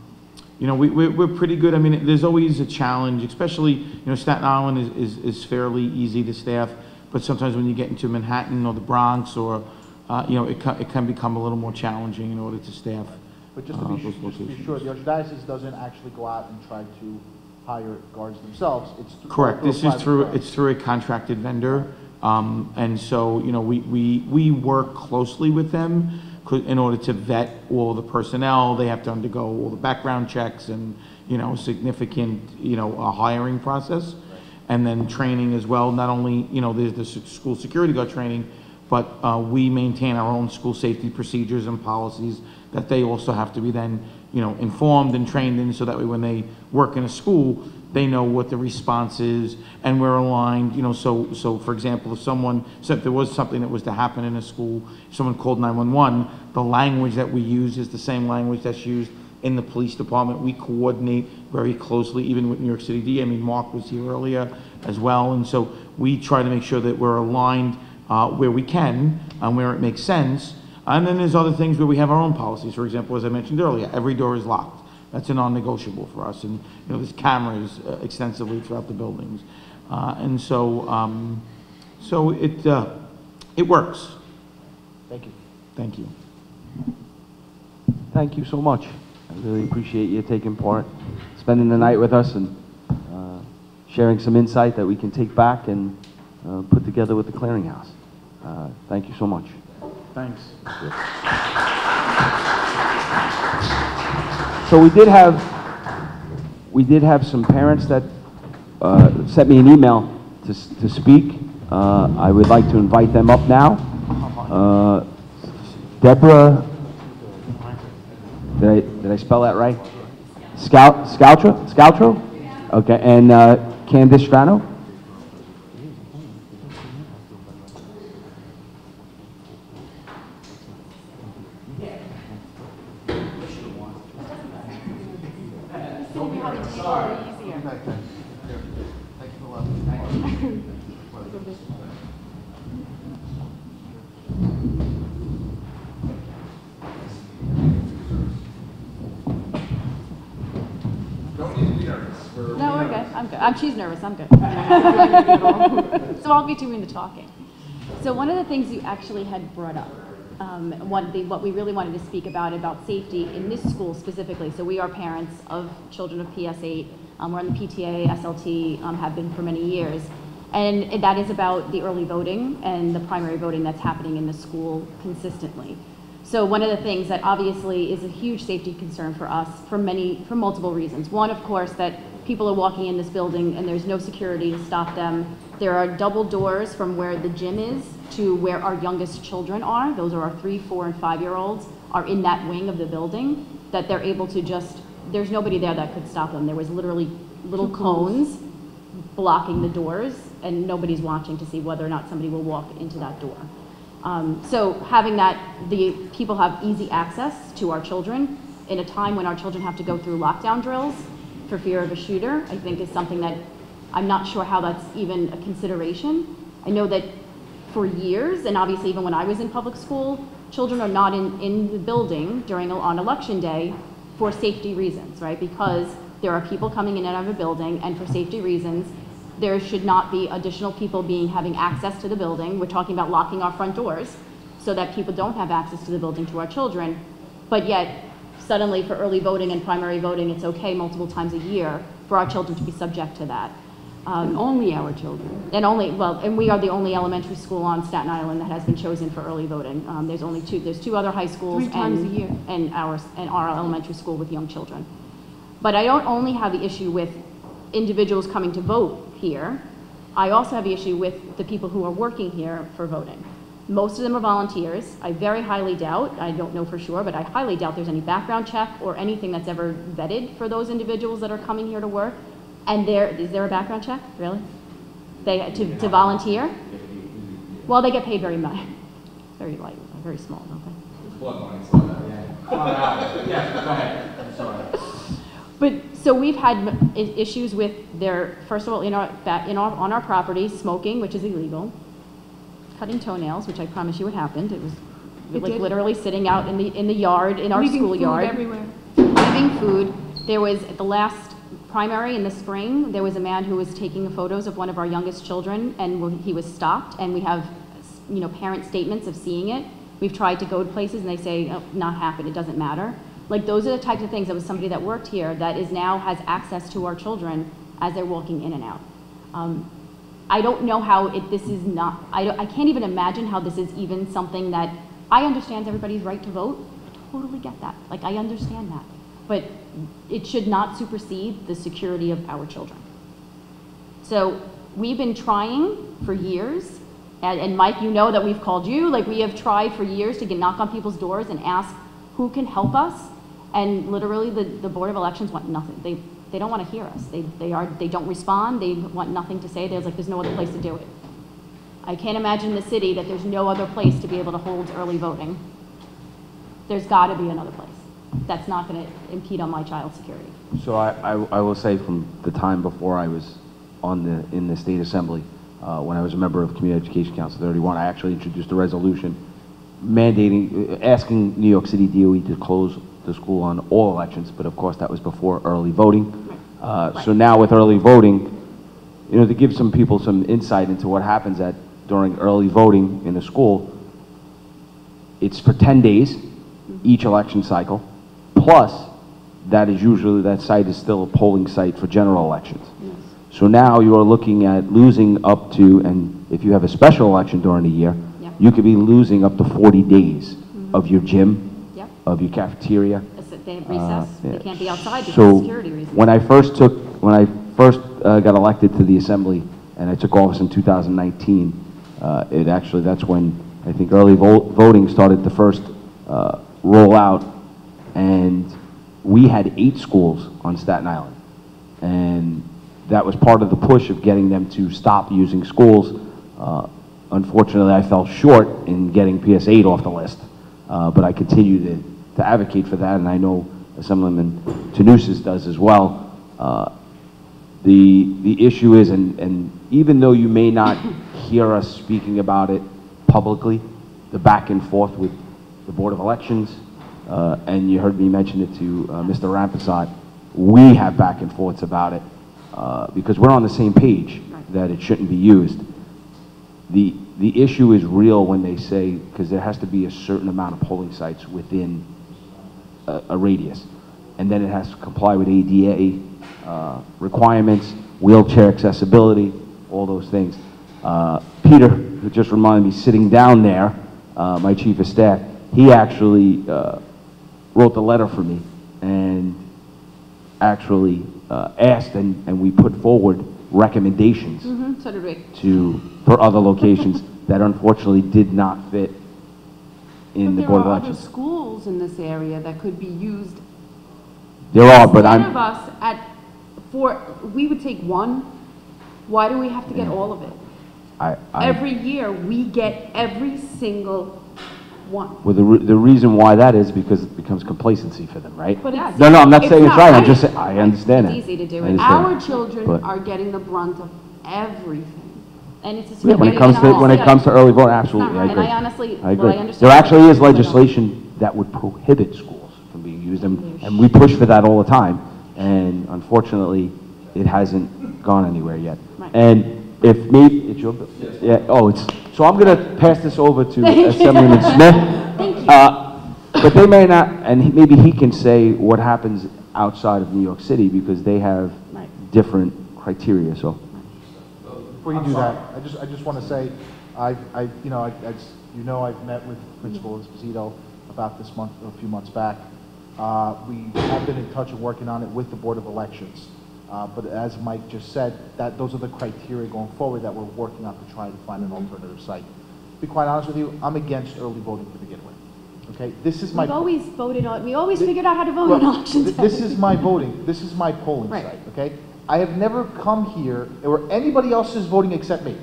you know, we, we're, we're pretty good. I mean, there's always a challenge, especially, you know, Staten Island is, is, is fairly easy to staff, but sometimes when you get into Manhattan or the Bronx or, uh, you know, it can, it can become a little more challenging in order to staff. but just to uh, be, su- just to be sure, the Archdiocese doesn't actually go out and try to hire guards themselves, it's. through- Correct, through a this is private through, firm. it's through a contracted vendor, um, and so, you know, we, we, we work closely with them co- in order to vet all the personnel, they have to undergo all the background checks and, you know, significant, you know, uh, hiring process, and then training as well, not only, you know, there's the s- school security guard training, but, uh, we maintain our own school safety procedures and policies that they also have to be then, you know, informed and trained in, so that way when they work in a school, they know what the response is, and we're aligned, you know, so, so for example, if someone, so if there was something that was to happen in a school, someone called 911, the language that we use is the same language that's used in the police department. We coordinate very closely, even with New York City D. I mean, Mark was here earlier as well, and so we try to make sure that we're aligned uh, where we can, and where it makes sense. And then there's other things where we have our own policies. For example, as I mentioned earlier, every door is locked. That's a non-negotiable for us, and, you know, there's cameras uh, extensively throughout the buildings. Uh, And so, um, so it, uh, it works. Thank you. Thank you. Thank you so much. I really appreciate you taking part, spending the night with us and uh, sharing some insight that we can take back and uh, put together with the clearinghouse. Uh, Thank you so much. Thanks. So we did have, we did have some parents that uh, sent me an email to, to speak. Uh, I would like to invite them up now. Uh, Deborah, did I, did I spell that right? Scout, Scoutra, Scoutro? Okay, and uh, Candice Strano? No, good. I'm good. I'm, she's nervous. I'm good. (laughs) so I'll be doing the talking. So one of the things you actually had brought up, um, one, the, what we really wanted to speak about, about safety in this school specifically. So we are parents of children of PS8. Um, we're on the PTA, SLT, um, have been for many years. And that is about the early voting and the primary voting that's happening in the school consistently. So one of the things that obviously is a huge safety concern for us for many, for multiple reasons. One, of course, that people are walking in this building and there's no security to stop them. There are double doors from where the gym is to where our youngest children are. Those are our three, four, and five-year-olds are in that wing of the building that they're able to just, there's nobody there that could stop them. There was literally little cones blocking the doors and nobody's watching to see whether or not somebody will walk into that door. Um, So having that, the people have easy access to our children in a time when our children have to go through lockdown drills for fear of a shooter, I think is something that I'm not sure how that's even a consideration. I know that for years, and obviously even when I was in public school, children are not in, in the building during, on election day for safety reasons, right? Because there are people coming in and out of a building, and for safety reasons, there should not be additional people being, having access to the building. We're talking about locking our front doors so that people don't have access to the building to our children. But yet, suddenly for early voting and primary voting, it's okay multiple times a year for our children to be subject to that. Um, Only our children. and only, well, and we are the only elementary school on Staten Island that has been chosen for early voting. Um, there's only two, there's two other high schools. Three times and- a year. And ours, and our elementary school with young children. But I don't only have the issue with individuals coming to vote here. I also have the issue with the people who are working here for voting. Most of them are volunteers. I very highly doubt, I don't know for sure, but I highly doubt there's any background check or anything that's ever vetted for those individuals that are coming here to work. And there, is there a background check, really? They, to, to volunteer? Well, they get paid very much, (laughs) very light, very small, don't they? Blood money, so uh, yeah. Oh, uh, yeah, go ahead. I'm sorry. But, so we've had issues with their, first of all, in our, in our, on our property, smoking, which is illegal, cutting toenails, which I promise you what happened, it was It like did? literally sitting out in the, in the yard, in our Leaving food everywhere. Leaving food. There was, at the last primary in the spring, there was a man who was taking photos of one of our youngest children, and he was stopped, and we have, you know, parent statements of seeing it. We've tried to go to places, and they say, oh, not happen, it doesn't matter. Like, those are the types of things, that was somebody that worked here, that is now has access to our children as they're walking in and out. Um, I don't know how it, this is not, I, I can't even imagine how this is even something that, I understand everybody's right to vote, I totally get that, like, I understand that. But it should not supersede the security of our children. So we've been trying for years, and, and Mike, you know that we've called you, like, we have tried for years to get, knock on people's doors and ask who can help us, and literally, the, the Board of Elections want nothing, they, they don't want to hear us, they, they are, they don't respond, they want nothing to say, there's like, there's no other place to do it. I can't imagine the city that there's no other place to be able to hold early voting. There's got to be another place. That's not going to impede on my child's security. So I, I, I will say from the time before I was on the, in the state assembly, uh, when I was a member of Community Education Council 31, I actually introduced a resolution mandating, uh, asking New York City DOE to close the school on all elections, but of course that was before early voting. Uh, so now with early voting, you know, to give some people some insight into what happens at, during early voting in the school, it's for 10 days, each election cycle, plus that is usually, that site is still a polling site for general elections. So now you are looking at losing up to, and if you have a special election during the year, Yep. you could be losing up to 40 days of your gym, Yep. of your cafeteria. They have Uh, recess, they can't be outside because So, of security reasons. when I first took, when I first uh, got elected to the assembly, and I took office in 2019, uh, it actually, that's when I think early vo- voting started to first uh, roll out, and we had eight schools on Staten Island. And that was part of the push of getting them to stop using schools. Uh, Unfortunately, I fell short in getting PS 8 off the list, Uh, but I continue to to advocate for that, and I know Assemblyman Tannousis does as well. Uh, The, the issue is, and, and even though you may not hear us speaking about it publicly, the back and forth with the Board of Elections, uh, and you heard me mention it to uh, Mr. Rampersant, we have back and forths about it, uh, because we're on the same page that it shouldn't be used. The, the issue is real when they say, because there has to be a certain amount of polling sites within a, a radius. And then it has to comply with ADA uh, requirements, wheelchair accessibility, all those things. Uh, Peter, who just reminded me, sitting down there, uh, my chief of staff, he actually wrote the letter for me and actually uh, asked, and, and we put forward recommendations Mhm, So did we. to, for other locations (laughs) that unfortunately did not fit in the Board of But there are schools in this area that could be used. There are, but Instead of I'm, us at, four, we would take one Why do we have to get all of it? I, I, Every year, we get every single one. well, the, re- the reason why that is because it becomes complacency for them, right? But it's- No, no, I'm not saying it's not right, I'm just saying, I understand that. It's easy to do it. Our children But- are getting the brunt of everything. And it's just. Yeah, when it comes to, when it comes to early voting, absolutely, I And agree. I honestly, I well, I agree. There actually is I legislation that would prohibit schools from being used, and, and we push for that all the time, and unfortunately, it hasn't gone anywhere yet. Right. And if me, it's your, yeah, oh, it's, so I'm gonna pass this over to Thank. Assemblyman Smith. Thank you. Uh, But they may not, and he- maybe he can say what happens outside of New York City, because they have Right. different criteria, so. Before you do that, I just, I just want to say, I I you know I, I you know I've met with Principal Esposito about this month, a few months back. Uh, we have been in touch and working on it with the Board of Elections. Uh, but as Mike just said, that, those are the criteria going forward that we're working on to try to find an alternative site. To be quite honest with you, I'm against early voting to begin with. Okay, this is my. We've always voted on, we always figured out how to vote Well, on election th-. This is my voting, this is my polling Right. site, okay? I have never come here, or anybody else is voting except me,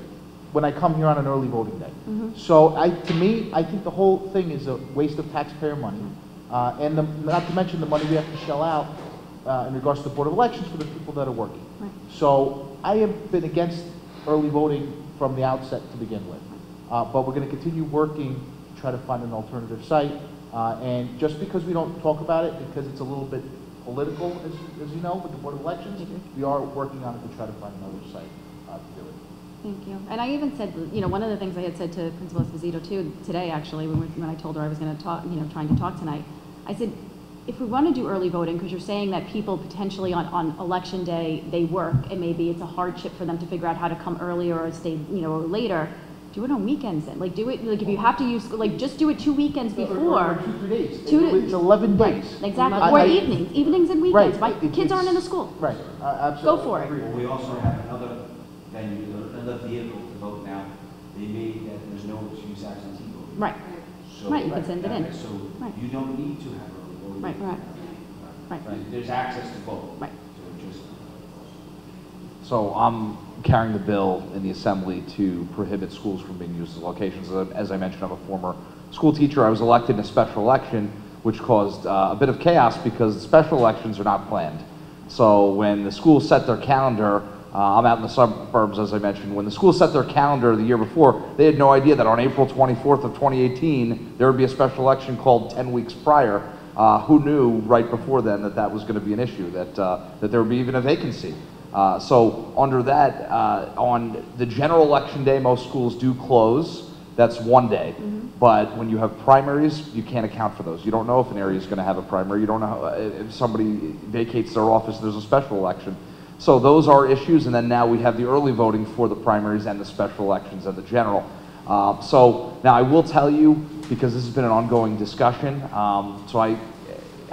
when I come here on an early voting day. Mm-hmm. So I, to me, I think the whole thing is a waste of taxpayer money, uh, and the, not to mention the money we have to shell out, uh, in regards to the Board of Elections for the people that are working. Right. So I have been against early voting from the outset to begin with. Uh, but we're gonna continue working to try to find an alternative site. Uh, and just because we don't talk about it, because it's a little bit political, as, as you know, with the Board of Elections, we are working on it to try to find another site, uh, to do it. Thank you. And I even said, you know, one of the things I had said to Principal Esposito too, today actually, when, we- when I told her I was gonna talk, you know, trying to talk tonight, I said, if we wanna do early voting, because you're saying that people potentially on, on election day, they work, and maybe it's a hardship for them to figure out how to come earlier or stay, you know, or later, do it on weekends then. Like, do it, like, if you have to use, like, just do it two weekends Or- or- before. or Two, three days. Two to- It's eleven Right, days. Exactly, I- or I- evenings, evenings and weekends. My Right, it- kids aren't in the school. Right, uh, absolutely. Go for it. Well, we also have another venue, another vehicle to vote now. They made that there's no excuse absentee voting. Right, So- Right, you can send it in. So Right. you don't need to have early right, right, right. There's access to both. Right. So just So I'm carrying the bill in the assembly to prohibit schools from being used as locations. As I- As I mentioned, I'm a former school teacher. I was elected in a special election, which caused uh, a bit of chaos because special elections are not planned. So when the schools set their calendar, uh, I'm out in the suburbs, as I mentioned, when the schools set their calendar the year before, they had no idea that on April 24th of 2018, there would be a special election called 10 weeks prior. Uh, Who knew right before then that that was going to be an issue, that, uh, that there would be even a vacancy? Uh, So under that, uh, on the general election day, most schools do close. That's one day. But when you have primaries, you can't account for those. You don't know if an area is going to have a primary. You don't know uh, if somebody vacates their office, there's a special election. So those are issues, and then now we have the early voting for the primaries and the special elections and the general. Uh, So now I will tell you, because this has been an ongoing discussion, um, so I,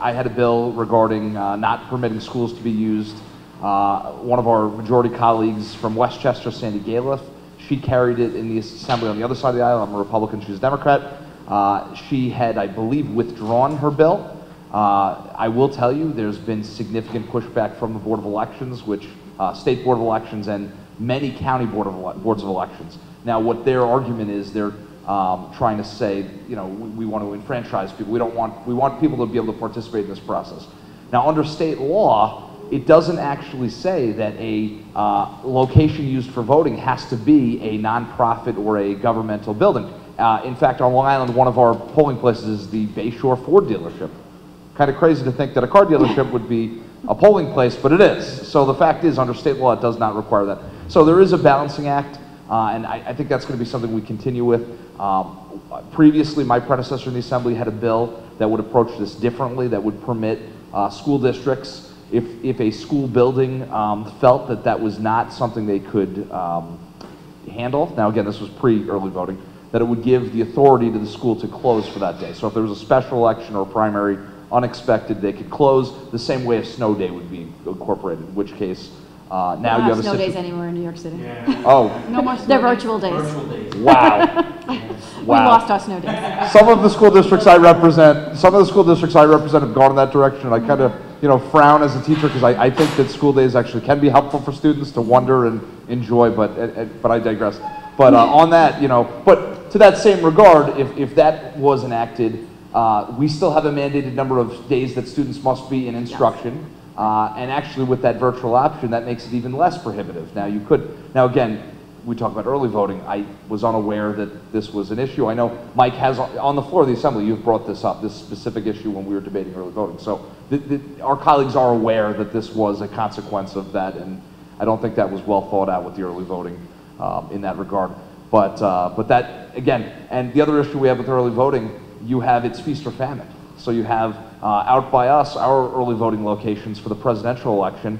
I had a bill regarding uh, not permitting schools to be used. Uh, One of our majority colleagues from Westchester, Sandy Galef, she carried it in the assembly on the other side of the aisle. I'm a Republican, she's a Democrat. Uh, She had, I believe, withdrawn her bill. Uh, I will tell you, there's been significant pushback from the Board of Elections, which, uh, State Board of Elections and many county board of, boards of elections. Now, what their argument is, they're um, trying to say, you know, we, we want to enfranchise people. We don't want, we want people to be able to participate in this process. Now, under state law, it doesn't actually say that a uh, location used for voting has to be a nonprofit or a governmental building. Uh, in fact, on Long Island, one of our polling places is the Bayshore Ford dealership. Kind of crazy to think that a car dealership would be a polling place, but it is. So the fact is, under state law, it does not require that. So there is a balancing act, uh, and I, I think that's going to be something we continue with. Um, previously, my predecessor in the assembly had a bill that would approach this differently, that would permit uh, school districts, if, if a school building um, felt that that was not something they could um, handle, now again, this was pre-early voting, that it would give the authority to the school to close for that day. So if there was a special election or primary, unexpected, they could close the same way a snow day would be incorporated, in which case, uh, now We you don't have a snow days situation. anymore in New York City. Oh, (laughs) No more They're snow days. virtual days. wow. (laughs) We Wow. lost our snow days. Some of the school districts I represent, some of the school districts I represent have gone in that direction, and I kind of you know, frown as a teacher because I, I think that school days actually can be helpful for students to wonder and enjoy, but, uh, uh, but I digress. But uh, on that, you know, but to that same regard, if, if that was enacted, uh, we still have a mandated number of days that students must be in instruction. Uh, and actually, with that virtual option, that makes it even less prohibitive. Now, you could, now again, we talk about early voting. I was unaware that this was an issue. I know Mike has, on the floor of the assembly, you've brought this up, this specific issue when we were debating early voting. So the, the, our colleagues are aware that this was a consequence of that, and I don't think that was well thought out with the early voting um, in that regard. But, uh, but that, again, and the other issue we have with early voting, you have it's feast or famine. So you have out by us, our early voting locations for the presidential election,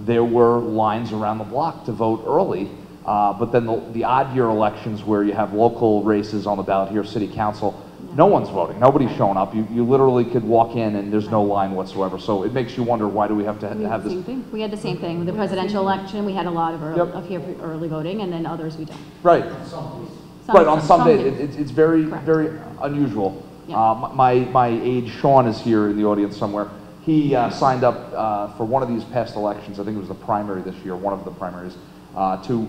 there were lines around the block to vote early. Uh, but then the, the odd year elections where you have local races on the ballot here, city council, no one's voting. Nobody's showing up. You, you literally could walk in and there's no line whatsoever. So it makes you wonder why do we have to We have the this? same thing. We had the same thing. With the presidential election, we had a lot of early, Yep. of here early voting, and then others we don't. Right. Some- Right, on some- some days, some it, it's- it's very, Correct. very unusual. Yeah. Uh, my, my age, Sean is here in the audience somewhere. He uh, signed up uh, for one of these past elections, I think it was the primary this year, one of the primaries, uh, to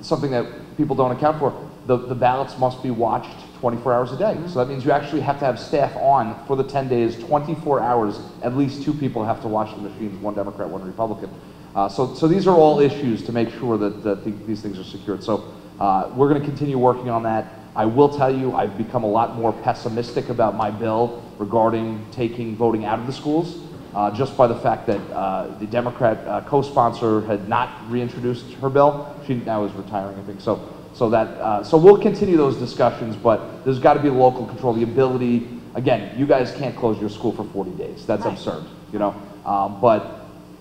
something that people don't account for. The, the ballots must be watched 24 hours a day. Mm-hmm. So that means you actually have to have staff on for the 10 days, 24 hours. At least two people have to watch the machines, one Democrat, one Republican. Uh, so, so these are all issues to make sure that, that the, these things are secured. So uh, we're going to continue working on that. I will tell you, I've become a lot more pessimistic about my bill regarding taking voting out of the schools, uh, just by the fact that uh, the Democrat uh, co-sponsor had not reintroduced her bill. She now is retiring, I think. So, so that, uh, so we'll continue those discussions, but there's got to be local control, the ability. Again, you guys can't close your school for 40 days. That's Right. absurd, you know. Um, but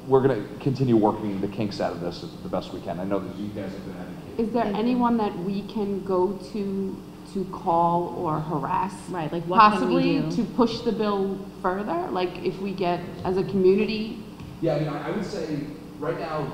we're going to continue working the kinks out of this the best we can. I know that you guys have been advocating. Is there anyone that we can go to, to call or harass? Right, like what can we Possibly do? to push the bill further? Like if we get, as a community, Yeah, I mean, I I would say, right now,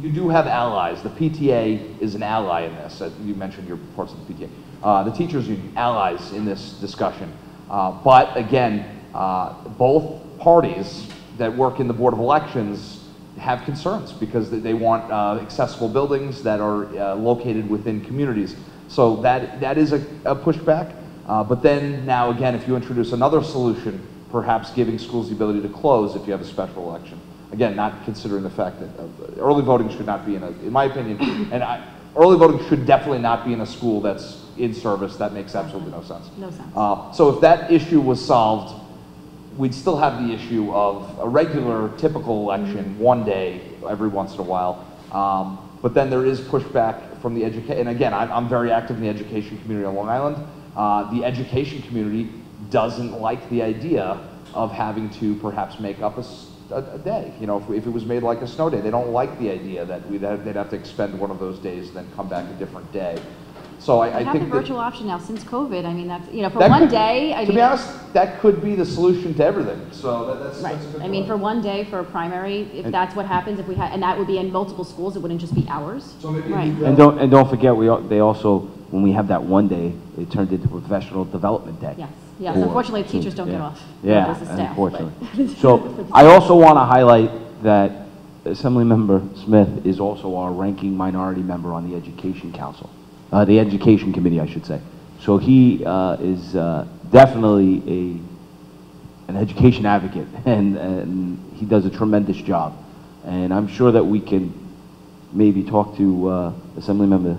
you do have allies. The PTA is an ally in this. Uh, You mentioned your reports of the PTA. Uh, the teachers union, allies in this discussion. Uh, but again, uh, both parties that work in the Board of Elections have concerns because they- they want uh, accessible buildings that are uh, located within communities. So that, that is a, a pushback. Uh, but then now again, if you introduce another solution, perhaps giving schools the ability to close if you have a special election. Again, not considering the fact that uh, early voting should not be in a, in my opinion, and I, early voting should definitely not be in a school that's in service. That makes absolutely no sense. No sense. Uh, so if that issue was solved, we'd still have the issue of a regular, typical election, one day, every once in a while. Um, but then there is pushback from the education, and again, I'm, I'm very active in the education community on Long Island. Uh, the education community doesn't like the idea of having to perhaps make up a day. You know, if, if it was made like a snow day, they don't like the idea that we'd have, they'd have to expend one of those days, and then come back a different day. So I, We I have think the that- virtual option now since COVID. I mean, that's, you know, for one could- day, I To be honest, that could be the solution to everything, so that- that's, right. that's a good I mean, for one day, for a primary, if And- that's what happens, if we had, and that would be in multiple schools, it wouldn't just be ours. So maybe Right. And don't, and don't forget, we, they also, when we have that one day, it turned into professional development day. Yes, yes. For- Unfortunately, teachers don't get off. Yeah, As the staff, unfortunately. (laughs) So I also want to highlight that Assemblymember Smith is also our ranking minority member on the Education Council, uh, the Education Committee, I should say. So he uh, is uh, definitely a, an education advocate, (laughs) and, and he does a tremendous job. And I'm sure that we can maybe talk to uh, Assemblymember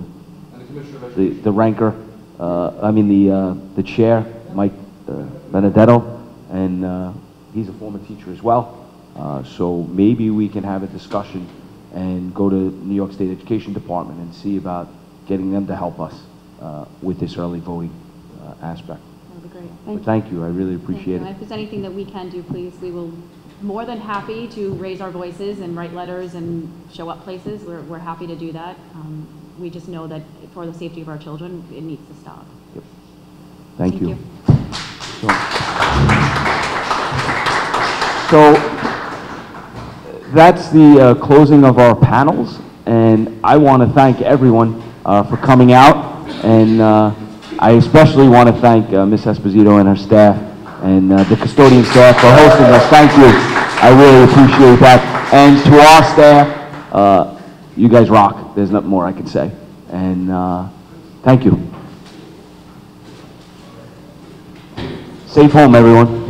And the the, the ranker, uh, I mean, the, uh, the chair, Mike uh, Benedetto, and, uh, he's a former teacher as well. Uh, so maybe we can have a discussion and go to New York State Education Department and see about getting them to help us, uh, with this early voting, uh, aspect. That'd be great. But thank you, I really appreciate And it. if there's anything that we can do, please, we will, more than happy to raise our voices and write letters and show up places. We're, we're happy to do that. Um, We just know that for the safety of our children, it needs to stop. Thank Thank you. you. So, that's the uh, closing of our panels, and I want to thank everyone for coming out, and uh, I especially want to thank uh, Ms. Esposito and her staff, and uh, the custodian staff for hosting us. Thank you. I really appreciate that. And to our staff, uh, you guys rock. There's nothing more I can say. And uh, thank you. Safe home, everyone.